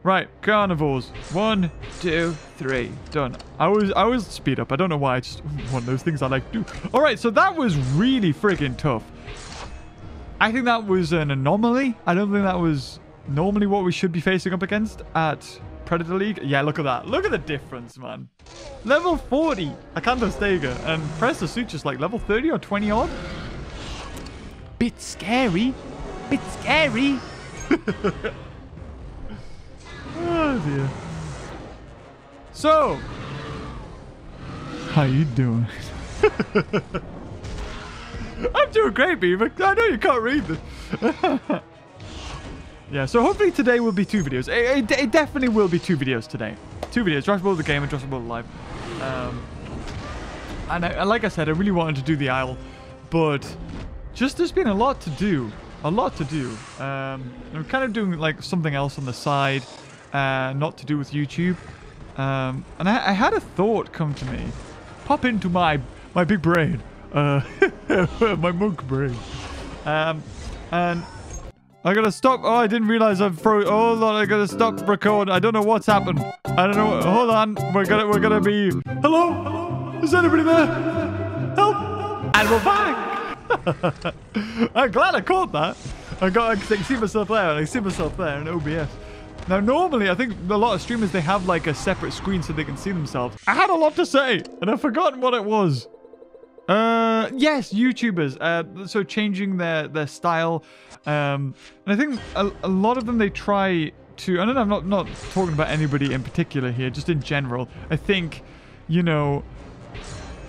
Right, carnivores. One, two, three. Done. I was I was speed up. I don't know why. It's just one of those things I like to do. All right, so that was really freaking tough. I think that was an anomaly. I don't think that was normally what we should be facing up against at Predator League. Yeah, look at that. Look at the difference, man. Level 40, Akanto Stega, and Prestosuchus's like level 30 or 20 odd. Bit scary. Bit scary. oh, dear. So, how you doing? I'm doing great, Beaver. I know you can't read this. Yeah, so hopefully today will be two videos. It, it, it definitely will be two videos today. Two videos, Josh Ball the game and Josh Ball live. Um, and I, like I said, I really wanted to do the Isle, but just there's been a lot to do. A lot to do. Um, I'm kind of doing like something else on the side, uh, not to do with YouTube. Um, and I, I, had a thought come to me, pop into my my big brain, uh, my monk brain. Um, and I gotta stop. Oh, I didn't realize I've froze. Oh, Lord, I gotta stop recording. I don't know what's happened. I don't know. Hold on. We're gonna, we're gonna be. Hello? Hello? Is anybody there? Help! And we're back. I'm glad I caught that. I got. I see myself there. I see myself there in OBS. Now, normally, I think a lot of streamers they have like a separate screen so they can see themselves. I had a lot to say, and I've forgotten what it was. Uh, yes, YouTubers. Uh, so changing their their style, um, and I think a, a lot of them they try to. I don't know. I'm not not talking about anybody in particular here, just in general. I think, you know.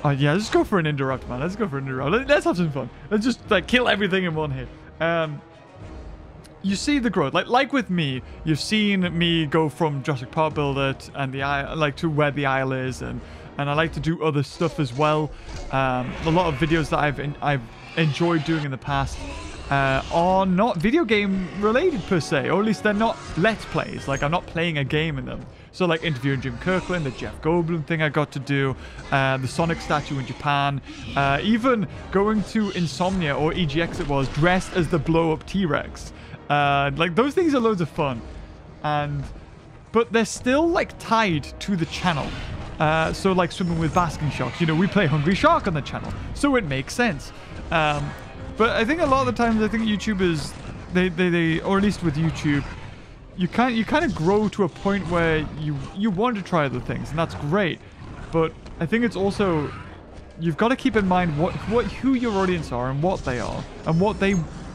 Oh yeah, let's go for an interrupt, man. Let's go for an interrupt. Let's have some fun. Let's just like kill everything in one hit. Um, you see the growth. Like like with me, you've seen me go from Jurassic Park Builder and the isle, like to where the isle is, and and I like to do other stuff as well. Um, a lot of videos that I've in, I've enjoyed doing in the past uh, are not video game related per se, or at least they're not let's plays. Like I'm not playing a game in them. So like interviewing Jim Kirkland, the Jeff Goldblum thing I got to do, uh, the Sonic statue in Japan, uh, even going to Insomnia or EGX it was dressed as the blow up T-Rex. Uh, like those things are loads of fun, and but they're still like tied to the channel. Uh, so like swimming with basking sharks, you know, we play Hungry Shark on the channel, so it makes sense. Um, but I think a lot of the times, I think YouTubers, they, they, they, or at least with YouTube, you kind you kind of grow to a point where you you want to try other things, and that's great. But I think it's also you've got to keep in mind what what who your audience are and what they are and what they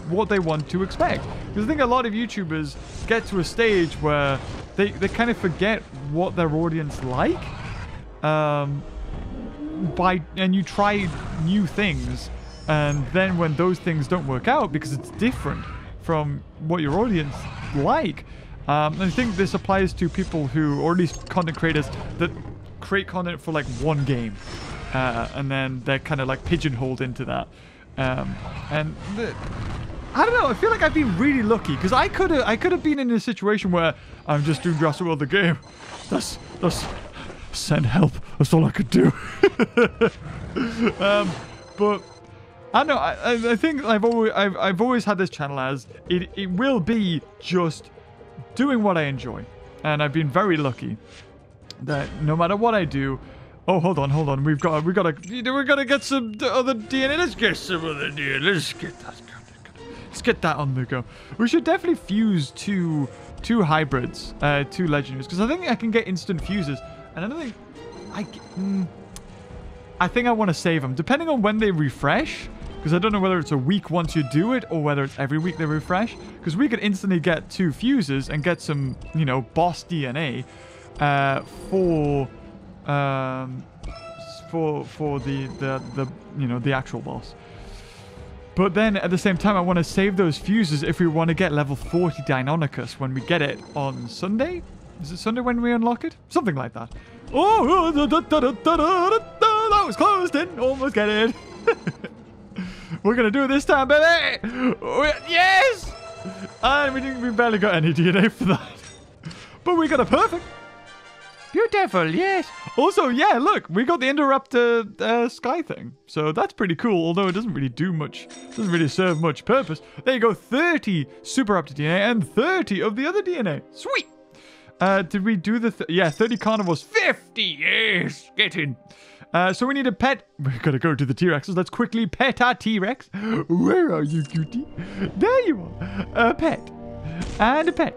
what they want to expect. Because I think a lot of YouTubers get to a stage where they, they kind of forget what their audience like. Um, by and you try new things, and then when those things don't work out because it's different from what your audience like. Um, I think this applies to people who, or at least content creators that create content for like one game, uh, and then they're kind of like pigeonholed into that. Um, and the, I don't know. I feel like I've been really lucky because I could have I could have been in a situation where I'm just doing Jurassic World the game. That's that's send help. That's all I could do. um, but I know. I, I think I've always I've, I've always had this channel as it it will be just doing what I enjoy, and I've been very lucky that no matter what I do. Oh, hold on, hold on. We've got we got to we're gonna get some other DNA. Let's get some other DNA. Let's get that. Let's get that on the go. We should definitely fuse two two hybrids, uh, two legendaries, because I think I can get instant fuses. And I don't think I. Mm, I think I want to save them, depending on when they refresh. Because I don't know whether it's a week once you do it, or whether it's every week they refresh. Because we could instantly get two fuses and get some, you know, boss DNA uh, for um, for for the the the you know the actual boss. But then at the same time, I want to save those fuses if we want to get level 40 Deinonychus when we get it on Sunday. Is it Sunday when we unlock it? Something like that. Oh, that was close. Didn't almost get it. We're going to do it this time, baby. Yes. And we, didn't, we barely got any DNA for that. But we got a perfect. Beautiful, yes. Also, yeah, look, we got the interrupter uh, sky thing. So that's pretty cool, although it doesn't really do much, doesn't really serve much purpose. There you go, 30 Superraptor DNA and 30 of the other DNA. Sweet. Uh, did we do the, th yeah, 30 carnivores, 50, yes, get in. Uh, so we need a pet. We're gonna go to the T-Rexes. Let's quickly pet our T-Rex. Where are you, cutie? There you are. A pet. And a pet.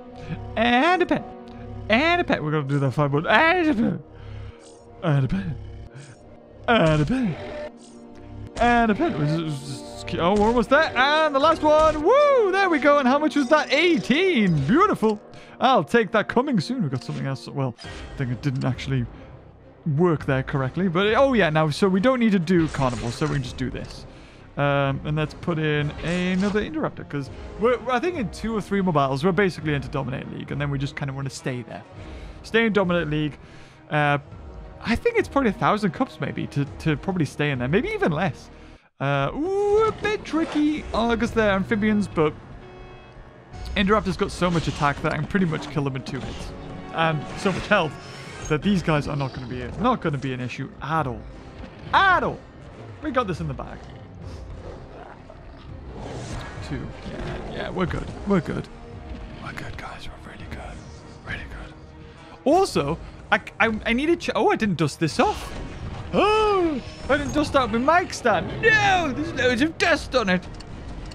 And a pet. And a pet. We're going to do that five more. And a pet. And a pet. And a pet. And a pet. Oh, we're almost there. And the last one. Woo! There we go. And how much was that? 18. Beautiful. I'll take that coming soon. We've got something else. Well, I think it didn't actually work there correctly. But, oh yeah, now, so we don't need to do carnival. So we can just do this. Um, and let's put in another Indoraptor because I think in two or three more battles we're basically into Dominate League and then we just kind of want to stay there. Stay in Dominate League. Uh, I think it's probably a thousand cups maybe to, to probably stay in there. Maybe even less. Uh, ooh, a bit tricky because they're amphibians, but Indoraptor's got so much attack that I can pretty much kill them in two hits. And so much health that these guys are not going to be not going to be an issue at all. At all. We got this in the bag. two. Yeah, yeah, we're good. We're good. We're good, guys. We're really good. Really good. Also, I, I, I need to check. Oh, I didn't dust this off. Oh, I didn't dust out my mic stand. No, there's loads of dust on it.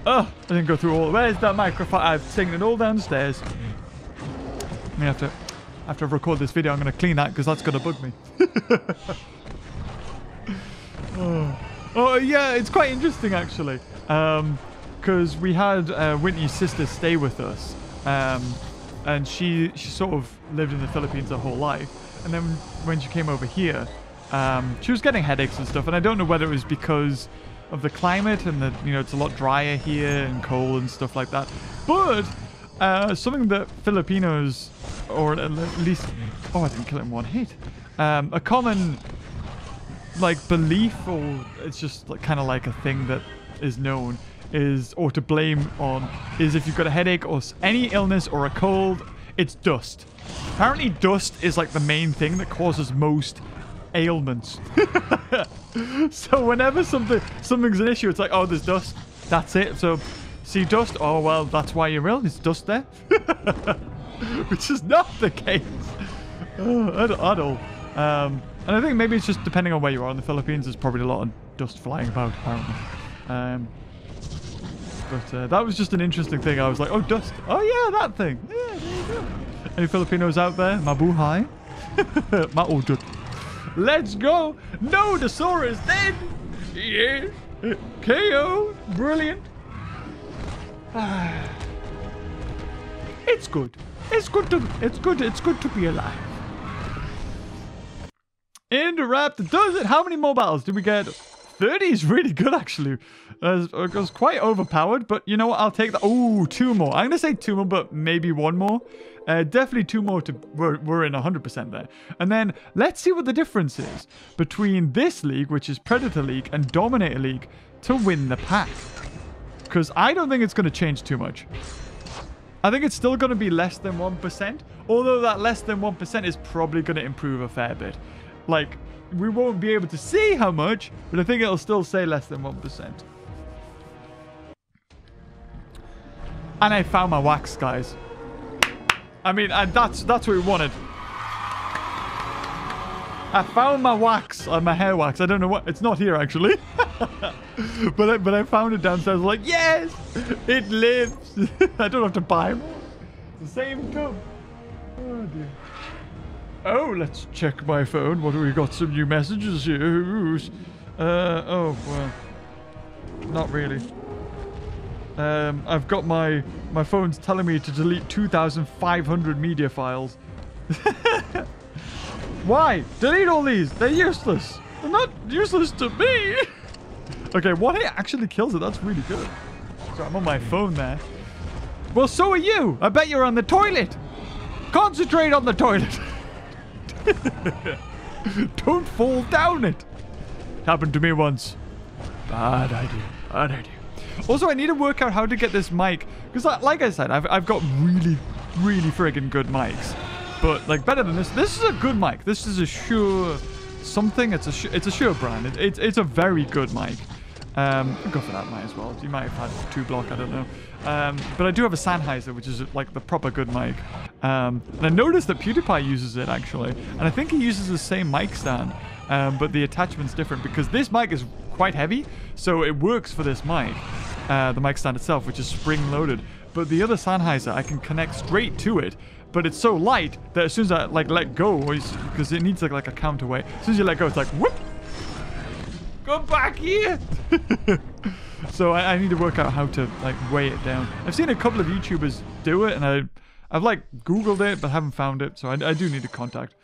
Oh, I didn't go through all. Where's that microphone? I've taken it all downstairs. I'm gonna have to, after I record this video, I'm gonna clean that because that's gonna bug me. oh. oh, yeah, it's quite interesting actually. Um, because we had uh, Whitney's sister stay with us, um, and she she sort of lived in the Philippines her whole life, and then when she came over here, um, she was getting headaches and stuff, and I don't know whether it was because of the climate and that you know it's a lot drier here and cold and stuff like that, but uh, something that Filipinos, or at least, oh, I didn't kill it in one hit. Um, a common like belief, or it's just like, kind of like a thing that is known is or to blame on is if you've got a headache or any illness or a cold, it's dust. Apparently, dust is like the main thing that causes most ailments. so whenever something something's an issue, it's like, oh, there's dust. That's it. So see dust. Oh well, that's why you're ill. It's dust there, which is not the case at, at all. Um, and I think maybe it's just depending on where you are in the Philippines. There's probably a lot of dust flying about apparently. Um, but uh, that was just an interesting thing. I was like, oh, dust. Oh, yeah, that thing. Yeah, there you go. Any Filipinos out there? Mabuhay. Maudut. Let's go. No, the Sora is dead. Yes. KO. Brilliant. it's good. It's good to. It's good. It's good to be alive. Indoraptor does it. How many more battles did we get? 30 is really good, actually. Uh, it was quite overpowered, but you know what? I'll take that. Oh, two more. I'm going to say two more, but maybe one more. Uh, definitely two more to... We're, we're in 100% there. And then let's see what the difference is between this league, which is Predator League, and Dominator League to win the pack. Because I don't think it's going to change too much. I think it's still going to be less than 1%, although that less than 1% is probably going to improve a fair bit. Like, we won't be able to see how much, but I think it'll still say less than 1%. And I found my wax, guys. I mean, and that's that's what we wanted. I found my wax, uh, my hair wax. I don't know what. It's not here, actually. but, I, but I found it downstairs. Like, yes, it lives. I don't have to buy more. It's the same tub. Oh, dear. Oh, let's check my phone. What have we got? Some new messages here. Uh, oh, well. Not really. Um, I've got my my phone's telling me to delete 2,500 media files. Why? Delete all these. They're useless. They're not useless to me. okay, one hit actually kills it. That's really good. So I'm on my phone there. Well, so are you. I bet you're on the toilet. Concentrate on the toilet. Don't fall down it. Happened to me once. Bad idea. Bad idea. Also, I need to work out how to get this mic. Because, like I said, I've, I've got really, really friggin' good mics. But, like, better than this. This is a good mic. This is a sure something. It's a, it's a Shure brand. It, it, it's a very good mic. Um, go for that mic as well. You might have had two block. I don't know. Um, but I do have a Sennheiser, which is like the proper good mic. Um, and I noticed that PewDiePie uses it actually. And I think he uses the same mic stand, um, but the attachment's different because this mic is quite heavy. So it works for this mic, uh, the mic stand itself, which is spring loaded. But the other Sennheiser, I can connect straight to it. But it's so light that as soon as I like let go, because it needs like, like a counterweight, as soon as you let go, it's like whoop. Go back here. So I, I, need to work out how to like weigh it down. I've seen a couple of YouTubers do it, and I, I've like Googled it, but haven't found it. So I, I do need to contact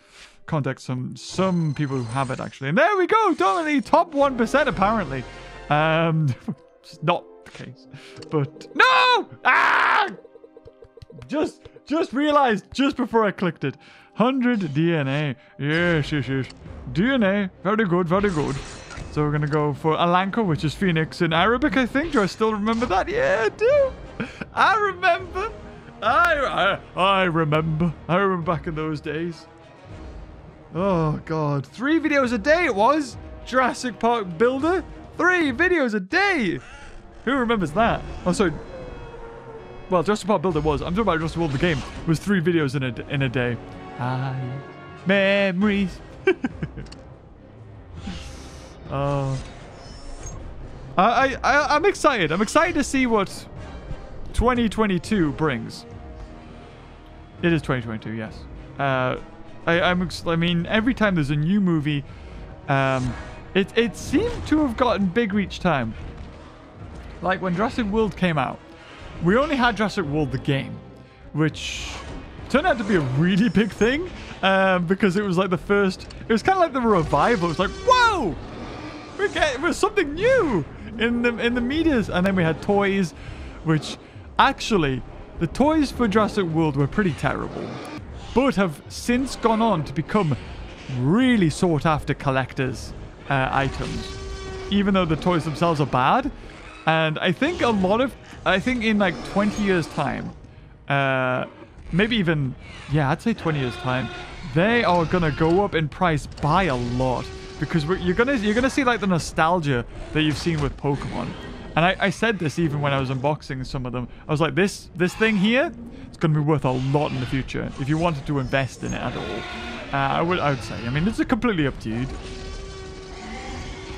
contact some some people who have it actually. And there we go, Dominique, top one percent apparently. Um, not the case, but no, ah, just just realized just before I clicked it, hundred DNA. Yes, yes, yes. DNA, very good, very good. So we're to go for Alanqa, which is Phoenix in Arabic, I think. Do I still remember that? Yeah, I do. I remember. I, I, I remember. I remember back in those days. Oh, God. Three videos a day it was. Jurassic Park Builder. Three videos a day. Who remembers that? Oh, sorry. well, Jurassic Park Builder was. I'm talking about Jurassic World the game. It was three videos in a in a day. Ah, memories. Oh. I, I, I'm excited. I'm excited to see what 2022 brings. It is 2022, yes. Uh, I, I'm, I mean, every time there's a new movie, um, it, it seemed to have gotten bigger each time. Like when Jurassic World came out, we only had Jurassic World the game, which turned out to be a really big thing um, because it was like the first, it was kind of like the revival. It was like, whoa, we get, it was something new in the in the medias, and then we had toys, which actually the toys for Jurassic World were pretty terrible, but have since gone on to become really sought after collectors uh, items, even though the toys themselves are bad. And I think a lot of, I think in like 20 years time, uh, maybe even, yeah, I'd say 20 years time, they are gonna go up in price by a lot because you're gonna you're gonna see like the nostalgia that you've seen with Pokemon. And I, I, said this even when I was unboxing some of them. I was like, this this thing here, it's gonna be worth a lot in the future if you wanted to invest in it at all. Uh, I would I would say. I mean, it's a completely up to you.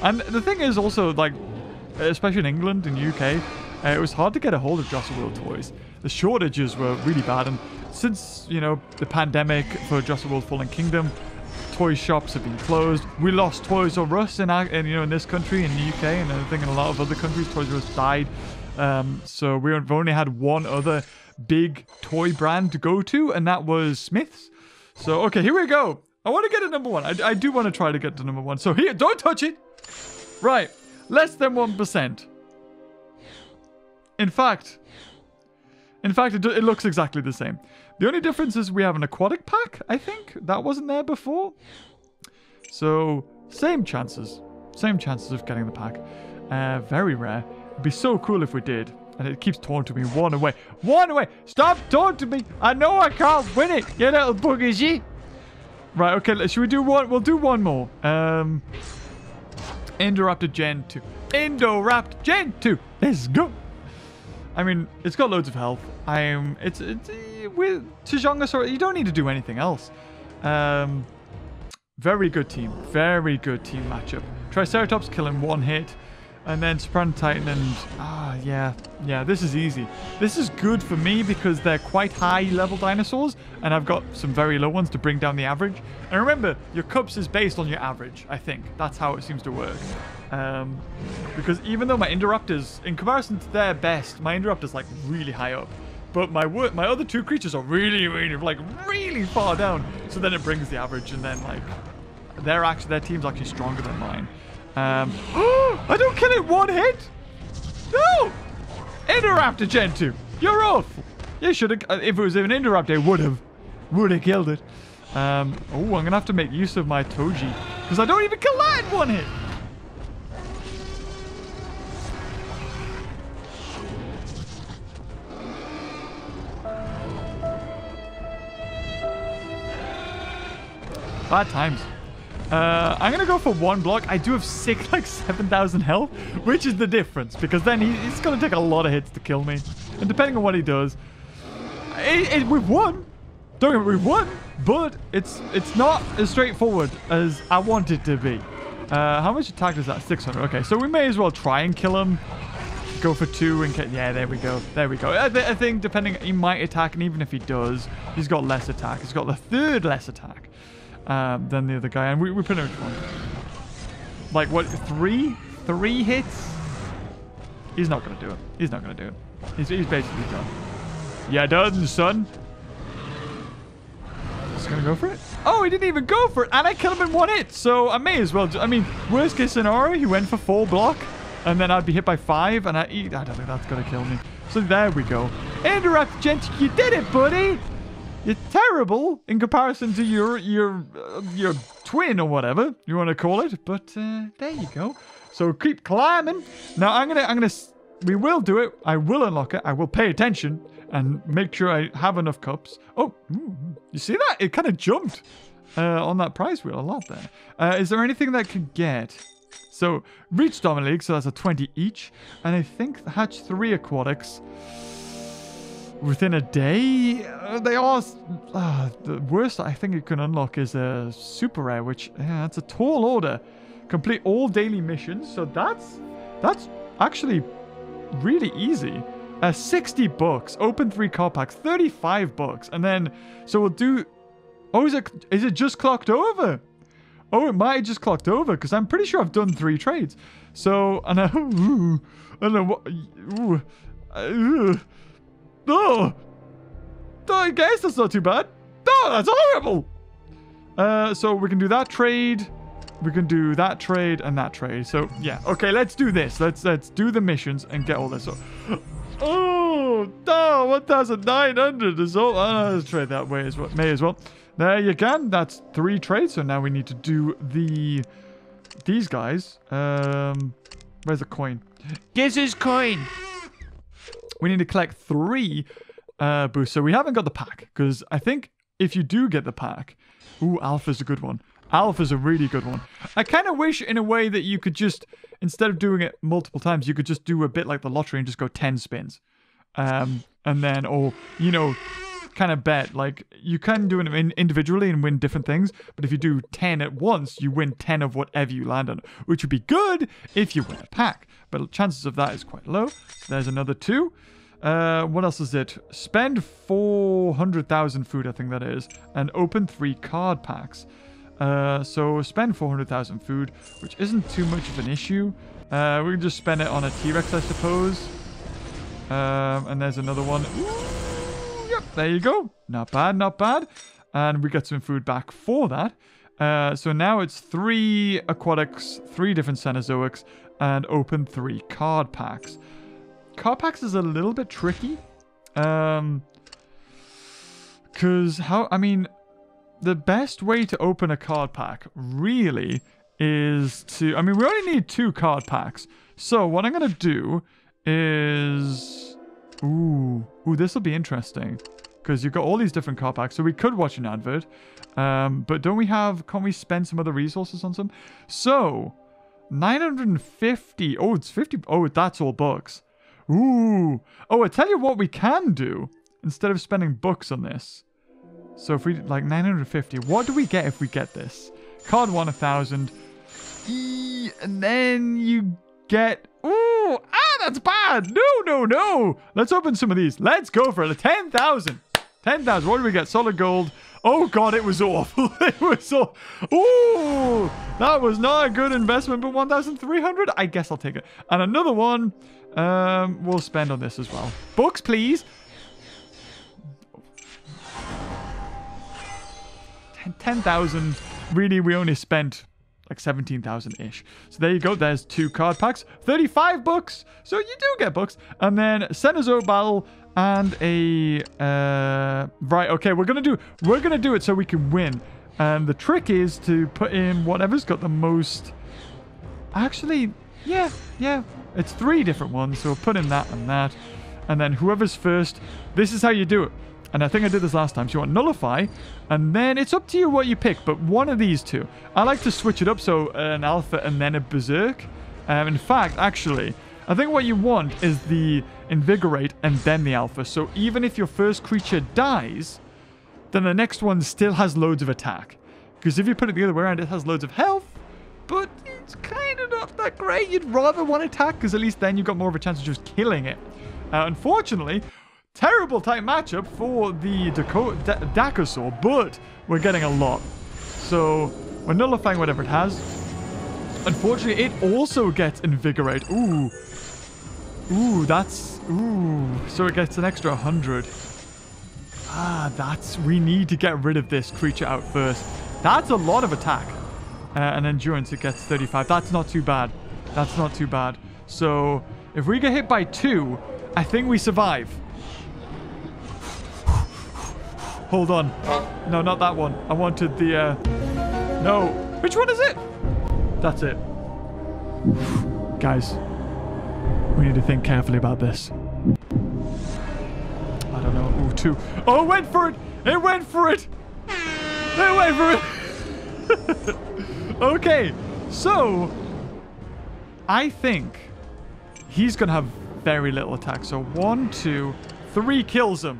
And the thing is also like, especially in England and UK, uh, it was hard to get a hold of Jurassic World toys. The shortages were really bad, and since you know the pandemic for Jurassic World Fallen Kingdom, toy shops have been closed. We lost Toys R Us in, our, in, you know in this country, in the UK, and I think in a lot of other countries, Toys R Us died. Um, so we've only had one other big toy brand to go to, and that was Smyths. So okay, here we go. I want to get a number one. I, I do want to try to get to number one. So here, don't touch it. Right, less than one percent. In fact, in fact, it, it looks exactly the same. The only difference is we have an aquatic pack, I think. That wasn't there before. So, same chances. Same chances of getting the pack. Uh, very rare. It'd be so cool if we did. And it keeps taunting me. One away. One away. Stop taunting me. I know I can't win it, you little boogie. Right, okay. Should we do one? We'll do one more. Um, Indoraptor Gen 2. Indoraptor Gen 2. Let's go. I mean, it's got loads of health. I'm. It's it's with Tajonga You don't need to do anything else. Um, very good team. Very good team matchup. Triceratops killing one hit. And then Soprano Titan and... Ah, yeah. Yeah, this is easy. This is good for me because they're quite high-level dinosaurs. And I've got some very low ones to bring down the average. And remember, your cups is based on your average, I think. That's how it seems to work. Um, because even though my Indoraptors, in comparison to their best, my Indoraptor's like really high up. But my my other two creatures are really, really, like really far down. So then it brings the average, and then like their actually their team's actually stronger than mine. Um, I don't kill it one hit. No, Indoraptor Gen 2, you're off. You should have. Uh, if it was an Indoraptor, would have, would have killed it. Um, oh, I'm gonna have to make use of my Toji because I don't even kill that in one hit. Bad times. Uh, I'm gonna go for one block. I do have six, like 7,000 health, which is the difference because then he, he's gonna take a lot of hits to kill me. And depending on what he does, it, it, we've won. Don't get we've won, but it's it's not as straightforward as I want it to be. Uh, how much attack is that? 600. Okay, so we may as well try and kill him. Go for two and get... Yeah, there we go. There we go. I, th I think depending... He might attack, and even if he does, he's got less attack. He's got the third less attack um, than the other guy. And we, we pretty much won. Like, what, three? Three hits? He's not going to do it. He's not going to do it. He's, he's basically done. Yeah, done, son. Just going to go for it? Oh, he didn't even go for it. And I killed him in one hit. So I may as well. I mean, worst case scenario, he went for four block. And then I'd be hit by five. And I, I don't think that's going to kill me. So there we go. Indoraptor Gen. You did it, buddy. It's terrible in comparison to your your uh, your twin or whatever you want to call it. But uh, there you go. So keep climbing. Now I'm gonna I'm gonna we will do it. I will unlock it. I will pay attention and make sure I have enough cups. Oh, you see that? It kind of jumped uh, on that prize wheel a lot there. Uh, is there anything that could get? So reach Dominique, so that's a 20 each. And I think hatch three aquatics. Within a day. Uh, they are uh, the worst I think you can unlock is a super rare, which yeah, that's a tall order. Complete all daily missions, so that's that's actually really easy. Uh, 60 bucks, open three car packs, 35 bucks, and then so we'll do. Oh, is it is it just clocked over? Oh, it might have just clocked over because I'm pretty sure I've done three trades. So and I, ooh, I don't know what. Ooh, uh, oh, I guess that's not too bad. Oh, that's horrible. Uh, so we can do that trade. We can do that trade and that trade. So yeah, okay, let's do this. Let's let's do the missions and get all this. So, oh, no, 1,900 is all. Uh, let's trade that way as well. May as well. There you can. That's three trades. So now we need to do the these guys. Um, where's the coin? Guess his coin. We need to collect three uh, boosts. So we haven't got the pack because I think if you do get the pack, ooh, Alpha's a good one. Alpha's a really good one. I kind of wish in a way that you could just, instead of doing it multiple times, you could just do a bit like the lottery and just go 10 spins. Um, and then, or, you know, kind of bet. Like, you can do it individually and win different things, but if you do 10 at once, you win 10 of whatever you land on, which would be good if you win a pack. But chances of that is quite low. So there's another two. Uh, what else is it? Spend 400,000 food, I think that is, and open three card packs. Uh, so spend 400,000 food, which isn't too much of an issue. Uh, we can just spend it on a T-Rex, I suppose. Um, and there's another one. Ooh, there you go. Not bad, not bad. And we get some food back for that. Uh, so now it's three aquatics, three different Cenozoics, and open three card packs. Card packs is a little bit tricky. Um, because how, I mean, the best way to open a card pack really is to... I mean, we only need two card packs. So what I'm going to do is... Ooh, ooh, this will be interesting. Because you've got all these different car packs. So we could watch an advert. Um, but don't we have... Can't we spend some other resources on some? So, 950... Oh, it's 50... Oh, that's all books. Ooh. Oh, I tell you what we can do. Instead of spending books on this. So if we, like 950, what do we get if we get this? Card 1, a 1,000. And then you get, ooh, ah, that's bad. No, no, no. Let's open some of these. Let's go for it. 10,000. 10,000. What do we get? Solid gold. Oh, God, it was awful. it was so, ooh, that was not a good investment, but 1,300? I guess I'll take it. And another one, um, we'll spend on this as well. Books, please. 10,000. Really, we only spent like 17,000-ish. So there you go. There's two card packs. 35 bucks. So you do get books. And then Cenozoic Battle and a... Uh, right, okay. We're going to do... We're going to do it so we can win. And the trick is to put in whatever's got the most... Actually, yeah, yeah. It's three different ones. So we'll put in that and that. And then whoever's first... This is how you do it. And I think I did this last time. So you want Nullify, and then it's up to you what you pick, but one of these two. I like to switch it up, so an Alpha and then a Berserk. Um, in fact, actually, I think what you want is the Invigorate and then the Alpha. So even if your first creature dies, then the next one still has loads of attack. Because if you put it the other way around, it has loads of health, but it's kind of not that great. You'd rather one attack, because at least then you've got more of a chance of just killing it. Uh, unfortunately, Terrible type matchup for the Dacosaur, but we're getting a lot. So we're nullifying whatever it has. Unfortunately, it also gets Invigorate. Ooh. Ooh, that's... Ooh. So it gets an extra 100. Ah, that's... We need to get rid of this creature out first. That's a lot of attack. Uh, and endurance, it gets 35. That's not too bad. That's not too bad. So, if we get hit by two, I think we survive. Hold on. No, not that one. I wanted the, uh... No. Which one is it? That's it. Guys. We need to think carefully about this. I don't know. Ooh, two. Oh, it went for it! It went for it! It went for it! okay. So... I think he's going to have very little attack. So one, two, Three kills him.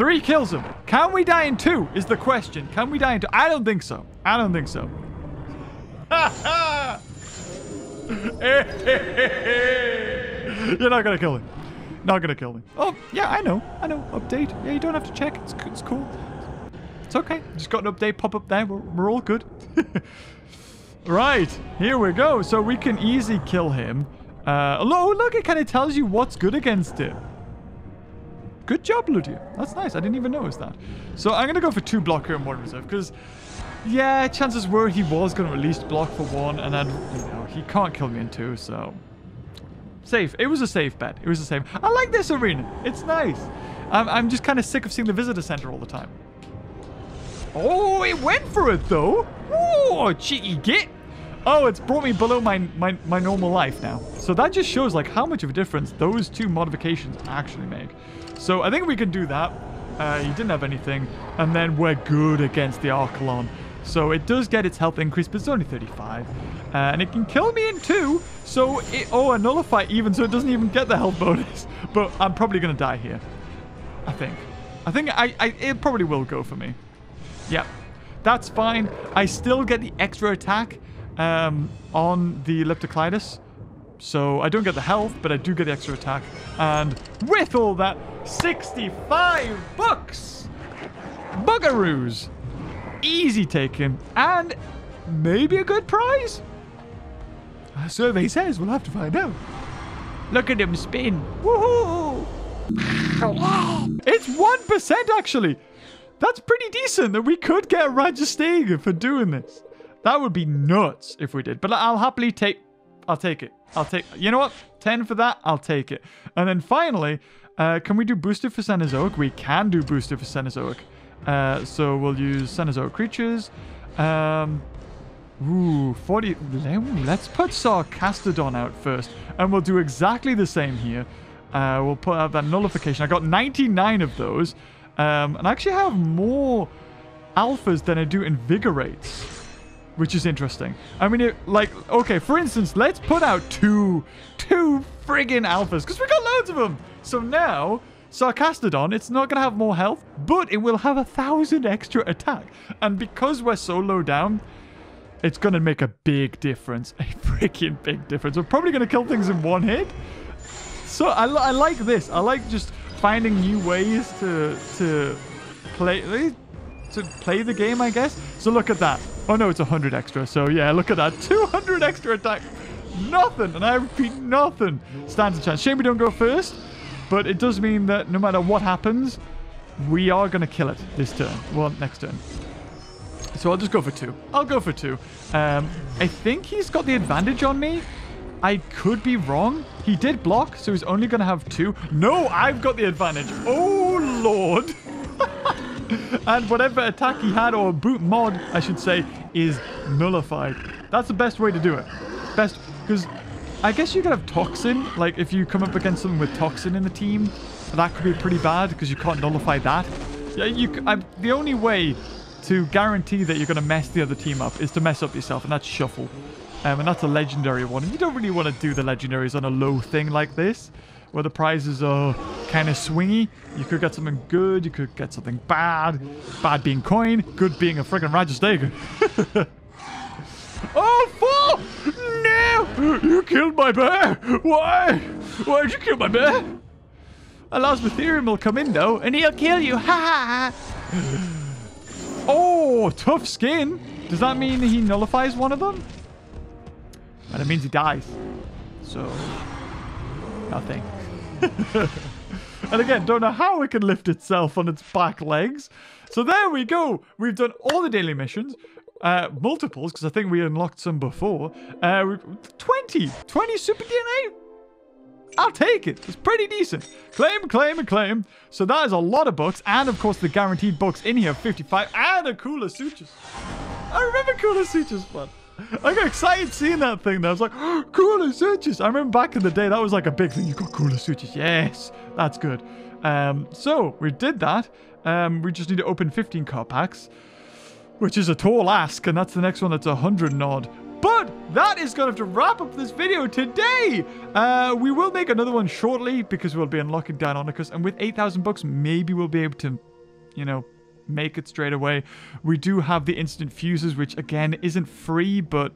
Three kills him. Can we die in two is the question. Can we die in two? I don't think so. I don't think so. You're not gonna kill him. Not gonna kill me. Oh, yeah, I know. I know. Update. Yeah, you don't have to check. It's, it's cool. It's okay. Just got an update pop up there. We're, we're all good. right. Here we go. So we can easily kill him. Uh, oh, look. It kind of tells you what's good against him. Good job, Ludia. That's nice. I didn't even notice that. So I'm going to go for two blocker and one reserve because, yeah, chances were he was going to at least block for one and then, you know, he can't kill me in two, so Safe. It was a safe bet. It was a safe. I like this arena. It's nice. I'm, I'm just kind of sick of seeing the visitor center all the time. Oh, it went for it though. Oh, cheeky git. Oh, it's brought me below my, my, my normal life now. So that just shows like how much of a difference those two modifications actually make. So I think we can do that. Uh, he didn't have anything. And then we're good against the Archelon. So it does get its health increase, but it's only 35. Uh, and it can kill me in two. So it, oh, a nullify even, so it doesn't even get the health bonus. But I'm probably going to die here. I think. I think I, I it probably will go for me. Yep. that's fine. I still get the extra attack um, on the Ellipticlitus. So I don't get the health, but I do get the extra attack. And with all that, 65 bucks! Bugaroos! Easy him. And maybe a good prize? A survey says we'll have to find out. Look at him spin. Woohoo! it's 1% actually. That's pretty decent that we could get Rajastega for doing this. That would be nuts if we did. But I'll happily take... I'll take it. I'll take... You know what? 10 for that. I'll take it. And then finally, uh, can we do booster for Cenozoic? We can do booster for Cenozoic. Uh, so we'll use Cenozoic creatures. Um, ooh, 40. Let's put Sarkastodon out first. And we'll do exactly the same here. Uh, we'll put out that nullification. I got 99 of those. Um, and I actually have more alphas than I do invigorates. Which is interesting. I mean, it, like, okay, for instance, let's put out two, two friggin' alphas. Because we got loads of them. So now, Sarkastodon, it's not going to have more health, but it will have a thousand extra attack. And because we're so low down, it's going to make a big difference. A freaking big difference. We're probably going to kill things in one hit. So I, I like this. I like just finding new ways to to play to play the game, I guess. So look at that. Oh no, it's 100 extra. So yeah, look at that. 200 extra attack. Nothing. And I repeat, nothing. Stands a chance. Shame we don't go first. But it does mean that no matter what happens, we are going to kill it this turn. Well, next turn. So I'll just go for two. I'll go for two. Um, I think he's got the advantage on me. I could be wrong. He did block, so he's only going to have two. No, I've got the advantage. Oh, Lord. and whatever attack he had, or boot mod, I should say, is nullified. That's the best way to do it. Best, because I guess you could have Toxin. Like, if you come up against someone with Toxin in the team, that could be pretty bad because you can't nullify that. Yeah, you. I, the only way to guarantee that you're going to mess the other team up is to mess up yourself, and that's Shuffle. Um, and that's a legendary one. And you don't really want to do the legendaries on a low thing like this, where the prizes are kind of swingy. You could get something good, you could get something bad. Bad being coin, good being a friggin' Rajastega. oh, four! No! You killed my bear! Why? Why did you kill my bear? Elasmotherium will come in though, and he'll kill you. Ha ha! Oh, tough skin. Does that mean he nullifies one of them? And it means he dies. So, nothing. and again, don't know how it can lift itself on its back legs. So there we go. We've done all the daily missions. Uh, multiples, because I think we unlocked some before. Uh, 20. 20 super DNA? I'll take it. It's pretty decent. Claim, claim, and claim. So that is a lot of books. And, of course, the guaranteed books in here, 55. And a Koolasuchus. I remember Koolasuchus fun. I got excited seeing that thing. Though. I was like, oh, Koolasuchus. I remember back in the day, that was like a big thing. You got Koolasuchus. Yes, that's good. Um, so, we did that. Um, we just need to open 15 car packs, which is a tall ask. And that's the next one that's 100 nod. But that is going to have to wrap up this video today. Uh, we will make another one shortly because we'll be unlocking Deinonychus. And with 8,000 bucks, maybe we'll be able to, you know, make it straight away. We do have the instant fuses, which again isn't free, but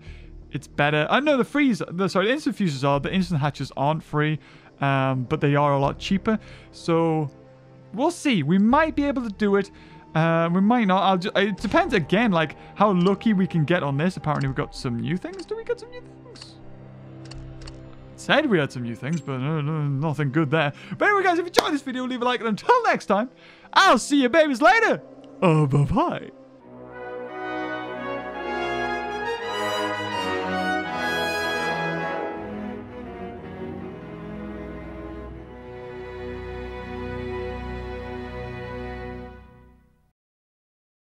it's better. I uh, know the freeze, the, sorry, the instant fuses are, the instant hatches aren't free, um, but they are a lot cheaper. So we'll see. We might be able to do it. Uh, we might not. I'll just, it depends again, like how lucky we can get on this. Apparently, we've got some new things. Do we get some new things? said we had some new things, but uh, nothing good there. But anyway, guys, if you enjoyed this video, leave a like. And until next time, I'll see you babies later. Oh, bye bye.